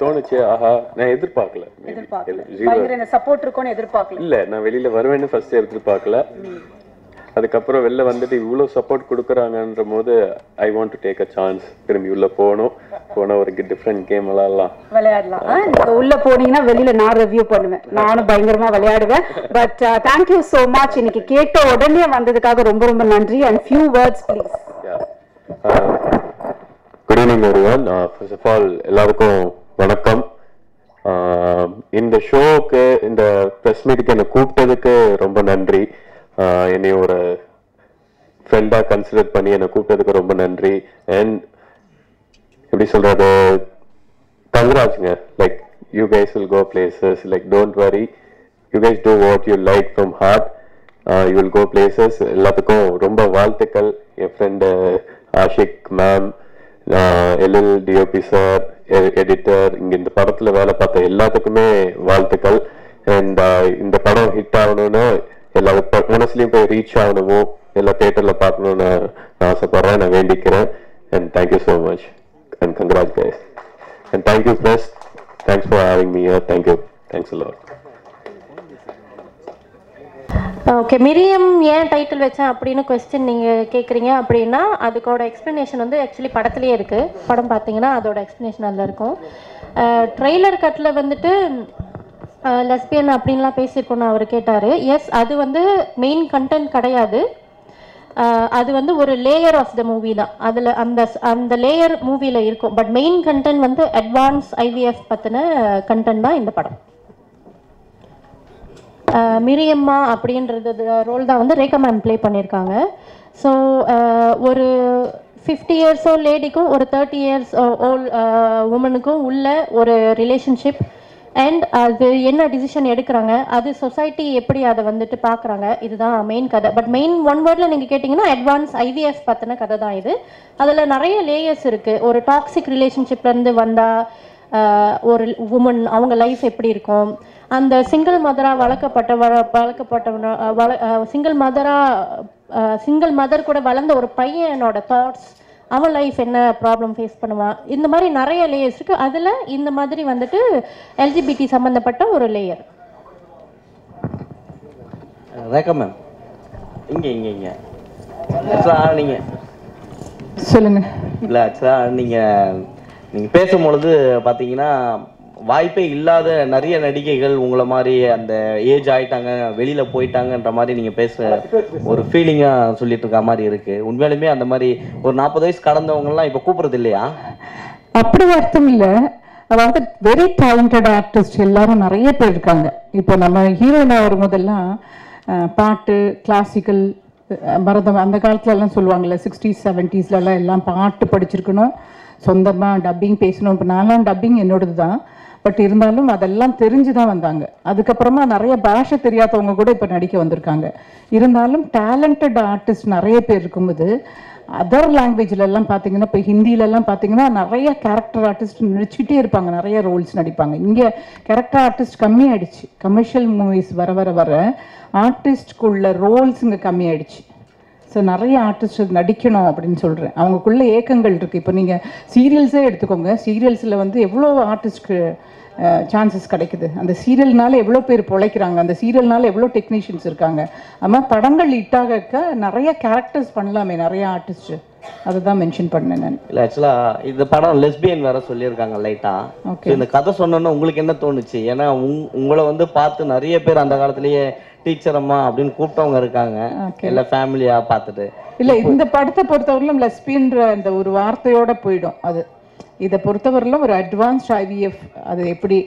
தோணுச்சு ஆஹா நான் எதிர்பார்க்கல. எதிர்பார்க்கல. சப்போர்ட் இருக்கும்னு எதிர்பார்க்கல. இல்ல நான் வெளியில வருவேன்னு ஃபர்ஸ்ட் எதிர்பார்க்கல. அதுக்கப்புறம் வெளில வந்துட்டு இவ்வளவு சப்போர்ட் கொடுக்குறாங்கன்ற போது I want to take a chance திரும்பி உள்ள போகணும் போனா ஒரு டிஃப்ரெண்ட் கேம் விளையாடலாம். விளையாடலாம். ஆ, நீங்க உள்ள போனீங்கன்னா வெளியில நான் ரிவ்யூ பண்ணுவேன். நானும் பயங்கரமா விளையாடுவேன். பட் தேங்க்யூ so மச் இன்னைக்கு கேட்ட உடனே வந்ததுக்காக ரொம்ப ரொம்ப நன்றி. And few words please good evening ஒருவன் ஃபர்ஸ்ட் ஆஃப் ஆல் எல்லாருக்கும் வணக்கம். Uh, இந்த ஷோக்கு இந்த ப்ரெஸ் மீட்டுக்கு என்னை கூப்பிட்டதுக்கு ரொம்ப நன்றி. என்னை ஒரு ஃப்ரெண்டாக கன்சிடர் பண்ணி என்னை கூப்பிட்டதுக்கு ரொம்ப நன்றி. அண்ட் எப்படி சொல்றது தங்கராஜுங்க like you guys will go places like don't worry you guys do what you like from heart you will go places எல்லாத்துக்கும் ரொம்ப வாழ்த்துக்கள். என் ஃப்ரெண்டு ஆஷிக் மேம் எல்எல் டிஓபி சார் எடிட்டர் இங்கே இந்த படத்தில் வேலை பார்த்த எல்லாத்துக்குமே வாழ்த்துக்கள். அண்ட் இந்த படம் ஹிட் ஆகணும்னு எல்லா ப- மனசுலயும் போய் ரீச் ஆகணுமோ எல்லா தேட்டர்ல பார்க்கணும்னு நான் ஆசைப்படுறேன். நான் வேண்டிக்கிறேன். And thank you so much and congrats guys and thank you plus thanks for having me thank you thanks lot okay Miriam ஏன் டைட்டில் வச்சேன் அப்படின்னு கொஸ்டின் நீங்கள் கேட்குறீங்க அப்படின்னா அதுக்கோட எக்ஸ்ப்ளனேஷன் வந்து ஆக்சுவலி படத்துலேயே இருக்குது படம் பார்த்தீங்கன்னா அதோட எக்ஸ்ப்ளனேஷன் அதில் இருக்கும். ட்ரெய்லர் கட்டில் வந்துட்டு லெஸ்பியன் அப்படின்லாம் பேசியிருக்கோன்னு அவர் கேட்டார். எஸ் அது வந்து மெயின் கண்டென்ட் கிடையாது. அது வந்து ஒரு லேயர் ஆஃப் த மூவி தான். அதில் அந்த அந்த லேயர் மூவியில் இருக்கும். பட் மெயின் கண்டென்ட் வந்து அட்வான்ஸ் ஐவிஎஃப் பற்றின கண்டென்ட் தான் இந்த படம். மிரியம்மா அப்படின்றது ரோல் தான் வந்து ரேகா மேம் ப்ளே பண்ணியிருக்காங்க. ஸோ ஒரு ஃபிஃப்டி இயர்ஸோ லேடிக்கும் ஒரு தேர்ட்டி இயர்ஸ் ஓல் உமனுக்கும் உள்ள ஒரு ரிலேஷன்ஷிப் அண்ட் அது என்ன டிசிஷன் எடுக்கிறாங்க? அது சொசைட்டி எப்படி அதை வந்துட்டு பார்க்குறாங்க? இதுதான் மெயின் கதை. பட் மெயின் ஒன் வேர்டில் நீங்கள் கேட்டிங்கன்னா அட்வான்ஸ் ஐவிஎஃப் பற்றின கதை தான் இது. அதில் நிறைய லேயர்ஸ் இருக்குது ஒரு டாக்ஸிக் ரிலேஷன்ஷிப்லேருந்து வந்தால் ஒரு உமன் அவங்க லைஃப் எப்படி இருக்கும்? அந்த சிங்கிள் மதராக வளர்க்கப்பட்ட வள வளர்க்கப்பட்டவன வள சிங்கிள் மதராக சிங்கிள் மதர் கூட வளர்ந்த ஒரு பையனோட தாட்ஸ் அவன் லைஃப் என்ன ப்ராப்ளம் ஃபேஸ் பண்ணுவான் இந்த மாதிரி நிறைய லேயர்ஸ் இருக்குது அதில் இந்த மாதிரி வந்துட்டு எல்ஜிபிடி சம்மந்தப்பட்ட ஒரு லேயர் ரேகா மேம் இங்கே இங்கே இங்கே. ஆக்சுவலாக நீங்கள் சொல்லுங்க. இல்லை ஆக்சுவலாக நீங்கள் நீங்கள் பேசும்பொழுது பார்த்தீங்கன்னா வாய்ப்பே இல்லாத நிறைய நடிகைகள் உங்களை மாதிரி அந்த ஏஜ் ஆயிட்டாங்க வெளியில போயிட்டாங்கன்ற மாதிரி நீங்க பேச ஒரு ஃபீலிங்கா சொல்லிட்டு இருக்க மாதிரி இருக்கு. உண்மையாலுமே அந்த மாதிரி ஒரு நாற்பது வயசு கடந்தவங்க எல்லாம் இப்ப கூப்பிடுறது இல்லையா? அப்படி அர்த்தம் இல்ல. அதாவது வெரி டேலண்டட் ஆர்டிஸ்ட் எல்லாரும் நிறைய பேர் இருக்காங்க. இப்போ நம்ம ஹீரோயினா வரும்போதெல்லாம் பாட்டு கிளாசிக்கல் பரதம் அந்த காலத்துல எல்லாம் சொல்லுவாங்கல்ல சிக்ஸ்டீஸ் செவன்ட்டீஸ்லலாம் எல்லாம் பாட்டு படிச்சிருக்கணும் சொந்தமாக டப்பிங் பேசணும். இப்போ நான்லாம் டப்பிங் என்னோடது தான் பட் இருந்தாலும் அதெல்லாம் தெரிஞ்சு தான் வந்தாங்க. அதுக்கப்புறமா நிறைய பாஷை தெரியாதவங்க கூட இப்போ நடிக்க வந்திருக்காங்க. இருந்தாலும் டேலண்டட் ஆர்டிஸ்ட் நிறைய பேர் இருக்கும்போது அதர் லாங்குவேஜ்லலாம் பார்த்தீங்கன்னா இப்போ ஹிந்திலெல்லாம் பார்த்தீங்கன்னா நிறைய கேரக்டர் ஆர்டிஸ்ட் நடிச்சுக்கிட்டே இருப்பாங்க. நிறைய ரோல்ஸ் நடிப்பாங்க. இங்கே கேரக்டர் ஆர்டிஸ்ட் கம்மியாயிடுச்சு. கமர்ஷியல் மூவிஸ் வர வர வர ஆர்டிஸ்டுக்குள்ள ரோல்ஸ் இங்கே கம்மியாயிடுச்சு. ஸோ நிறைய ஆர்டிஸ்ட் நடிக்கணும் அப்படின்னு சொல்கிறேன் அவங்களுக்குள்ள ஏக்கங்கள் இருக்குது இப்போ நீங்கள் சீரியல்ஸே எடுத்துக்கோங்க. சீரியல்ஸில் வந்து எவ்வளோ ஆர்டிஸ்ட்க்கு சான்சஸ் கிடைக்குது. அந்த சீரியல்னால எவ்வளோ பேர் பிழைக்கிறாங்க அந்த சீரியல்னால எவ்வளோ டெக்னீஷியன்ஸ் இருக்காங்க. ஆமாம் படங்கள் இட்டாக நிறைய கேரக்டர்ஸ் பண்ணலாமே நிறைய ஆர்டிஸ்ட் அதை தான் மென்ஷன் பண்ணேன் நான். இல்ல ஆக்சுவலா இந்த படம் லெஸ்பியன் வேற சொல்லியிருக்காங்க லைட்டா Okay. இந்த கதை சொன்னோன்னு உங்களுக்கு என்ன தோணுச்சு? ஏன்னா உங்- உங்களை வந்து பார்த்து நிறைய பேர் அந்த காலத்திலேயே டீச்சர் அம்மா அப்படின்னு கூப்பிட்டவங்க இருக்காங்க. எல்லாம் ஃபேமிலியா பார்த்துட்டு. இல்லை இந்த படத்தை பொறுத்தவரையிலும் லெஸ்பின்ற அந்த ஒரு வார்த்தையோட போயிடும். அது இதை பொறுத்தவரையிலும் ஒரு அட்வான்ஸ்ட் ஐவிஎஃப் அது எப்படி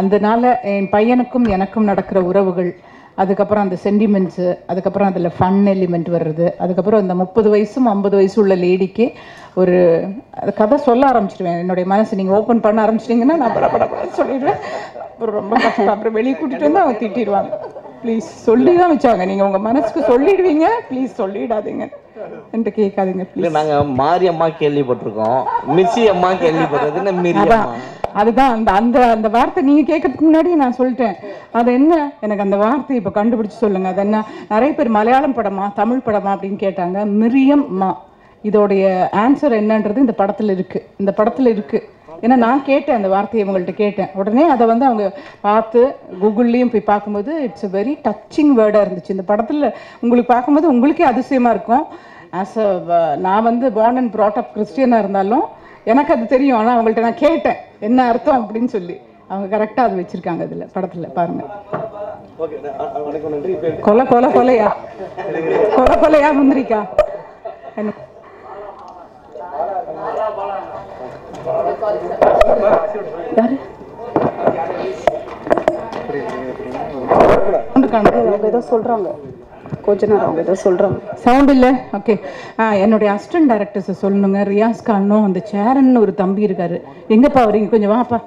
அதனால என் பையனுக்கும் எனக்கும் நடக்கிற உறவுகள் அதுக்கப்புறம் அந்த சென்டிமெண்ட்ஸு அதுக்கப்புறம் அதில் ஃபன் எலிமெண்ட் வர்றது அதுக்கப்புறம் இந்த முப்பது வயசும் ஐம்பது வயசு உள்ள லேடிக்கு ஒரு அது கதை சொல்ல ஆரம்பிச்சிடுவேன் என்னுடைய மனசு நீங்கள் ஓப்பன் பண்ண ஆரம்பிச்சிட்டிங்கன்னா நான் பட பட சொல்லிடுவேன். அப்புறம் ரொம்ப கஷ்டம். அப்புறம் வெளியே கூட்டிட்டு வந்து அவங்க திட்டிடுவாங்க ப்ளீஸ் சொல்லி தான் வச்சாங்க. நீங்கள் உங்கள் மனசுக்கு சொல்லிடுவீங்க. ப்ளீஸ் சொல்லிடாதீங்க. என்று கேட்காதீங்க இல்ல நாங்க மாரியம்மா கேள்விப்பட்டிருக்கோம் மிச்சி அம்மா கேள்விப்பட்டது என்ன மிரி அதான் அம்மா? அதுதான் அந்த அந்த அந்த வார்த்தை நீங்க கேட்கறதுக்கு முன்னாடி நான் சொல்லிட்டேன். அது என்ன? எனக்கு அந்த வார்த்தை இப்ப கண்டுபிடிச்சு சொல்லுங்க. அது என்ன? நிறைய பேர் மலையாளம் படமா தமிழ் படமா அப்படின்னு கேட்டாங்க மிரியம் மா. இதோடைய ஆன்சர் என்னன்றது இந்த படத்துல இருக்கு. இந்த படத்துல இருக்கு. ஏன்னா நான் கேட்டேன் அந்த வார்த்தையை இவங்கள்ட்ட கேட்டேன். உடனே அதை வந்து அவங்க பார்த்து கூகுள்லேயும் போய் பார்க்கும்போது இட்ஸ் வெரி டச்சிங் வேர்டாக இருந்துச்சு. இந்த படத்தில் உங்களுக்கு பார்க்கும்போது உங்களுக்கே அதிசயமாக இருக்கும். ஆஸ் அ நான் வந்து born அண்ட் brought up கிறிஸ்டியனாக இருந்தாலும் எனக்கு அது தெரியும். ஆனால் அவங்கள்ட்ட நான் கேட்டேன். என்ன அர்த்தம் அப்படின்னு சொல்லி. அவங்க கரெக்டாக அது வச்சிருக்காங்க இதில் படத்தில் பாருங்க. கொலை கொலை கொலையா? கொலை கொலையா முந்திரிக்கா என்ன? யாரு? ஏதோ சொல்றாங்க. கொஞ்ச நேரம் அவங்க ஏதோ சொல்கிறாங்க சவுண்ட் இல்லை? ஓகே என்னுடைய அசிஸ்டன்ட் டேரக்டர்ஸை சொல்லணுங்க. ரியாஸ் கானும் அந்த சேரன் ஒரு தம்பி இருக்காரு. எங்கப்பா வரீங்க? கொஞ்சம் வாப்பா.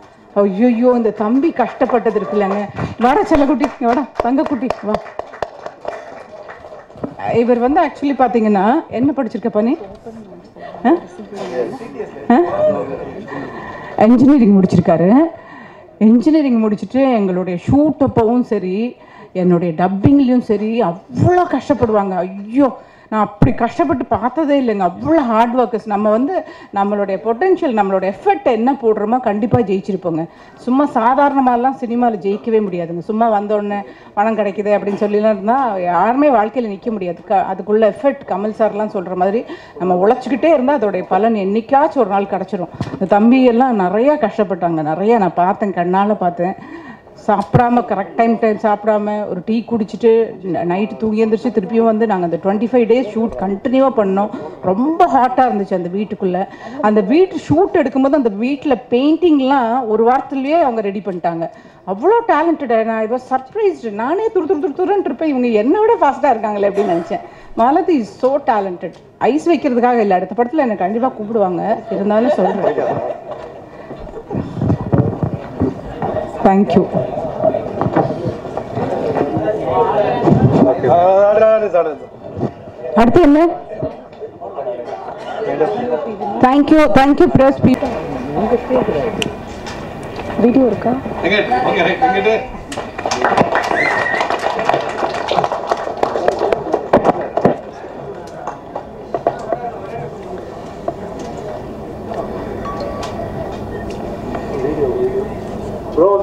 ஐயோ இந்த தம்பி கஷ்டப்பட்டது இருக்குல்லங்க வாடா செல்லக்குட்டி. இங்க வாடா. தங்கக்குட்டி. வா. இவர் வந்து ஆக்சுவலி பார்த்தீங்கன்னா என்ன படிச்சிருக்கப்பா நீ இன்ஜினியரிங் முடிச்சிருக்காரு. இன்ஜினியரிங் முடிச்சுட்டு எங்களுடைய ஷூட் அப்பவும் சரி என்னுடைய டப்பிங்லேயும் சரி அவ்வளோ கஷ்டப்படுவாங்க. ஐயோ நான் அப்படி கஷ்டப்பட்டு பார்த்ததே இல்லைங்க. அவ்வளோ ஹார்ட் ஒர்க்கர்ஸ் நம்ம வந்து நம்மளுடைய பொட்டென்ஷியல் நம்மளோட எஃபர்ட் என்ன போடுறோமோ கண்டிப்பாக ஜெயிச்சிருப்போங்க. சும்மா சாதாரணமாலாம் சினிமாவில் ஜெயிக்கவே முடியாதுங்க. சும்மா வந்தோடனே பணம் கிடைக்குது அப்படின்னு சொல்லிலாம் இருந்தால் யாருமே வாழ்க்கையில் நிற்க முடியாது. க அதுக்குள்ள எஃபர்ட் கமல் சார்லாம் சொல்கிற மாதிரி நம்ம உழைச்சிக்கிட்டே இருந்தால் அதோடைய பலன் என்றைக்காச்சும் ஒரு நாள் கிடச்சிரும். இந்த தம்பியெல்லாம் நிறையா கஷ்டப்பட்டாங்க. நிறையா நான் பார்த்தேன் கண்ணால் பார்த்தேன். சாப்பிடாம கரெக்ட் டைம் டைம் சாப்பிடாம ஒரு டீ குடிச்சிட்டு நைட்டு தூங்கி எழுந்திரிச்சு திருப்பியும் வந்து நாங்கள் அந்த டுவெண்ட்டி ஃபைவ் டேஸ் ஷூட் கண்டினியூவாக பண்ணோம். ரொம்ப ஹாட்டாக இருந்துச்சு அந்த வீட்டுக்குள்ளே. அந்த வீட்டு ஷூட் எடுக்கும்போது அந்த வீட்டில் பெயிண்டிங்லாம் ஒரு வாரத்துலேயே அவங்க ரெடி பண்ணிட்டாங்க. அவ்வளோ டேலண்டட் நான் இப்போ சர்ப்ரைஸ்டு நானே துரு துரு துரு துருன்னு இருப்பேன். இவங்க என்னை விட ஃபாஸ்ட்டாக இருக்காங்களே அப்படின்னு நினச்சேன். Malathi is so talented ice வைக்கிறதுக்காக இல்லை அடுத்த படத்தில் என்னை கண்டிப்பாக கூப்பிடுவாங்க. இருந்தாலும் சொல்கிறேன் தேங்க்யூ அடுத்து என்ன thank you thank you press people video இருக்கா பப்ளிசிட்டி டிசைனர்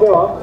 சஞ்சு உங்களுக்கு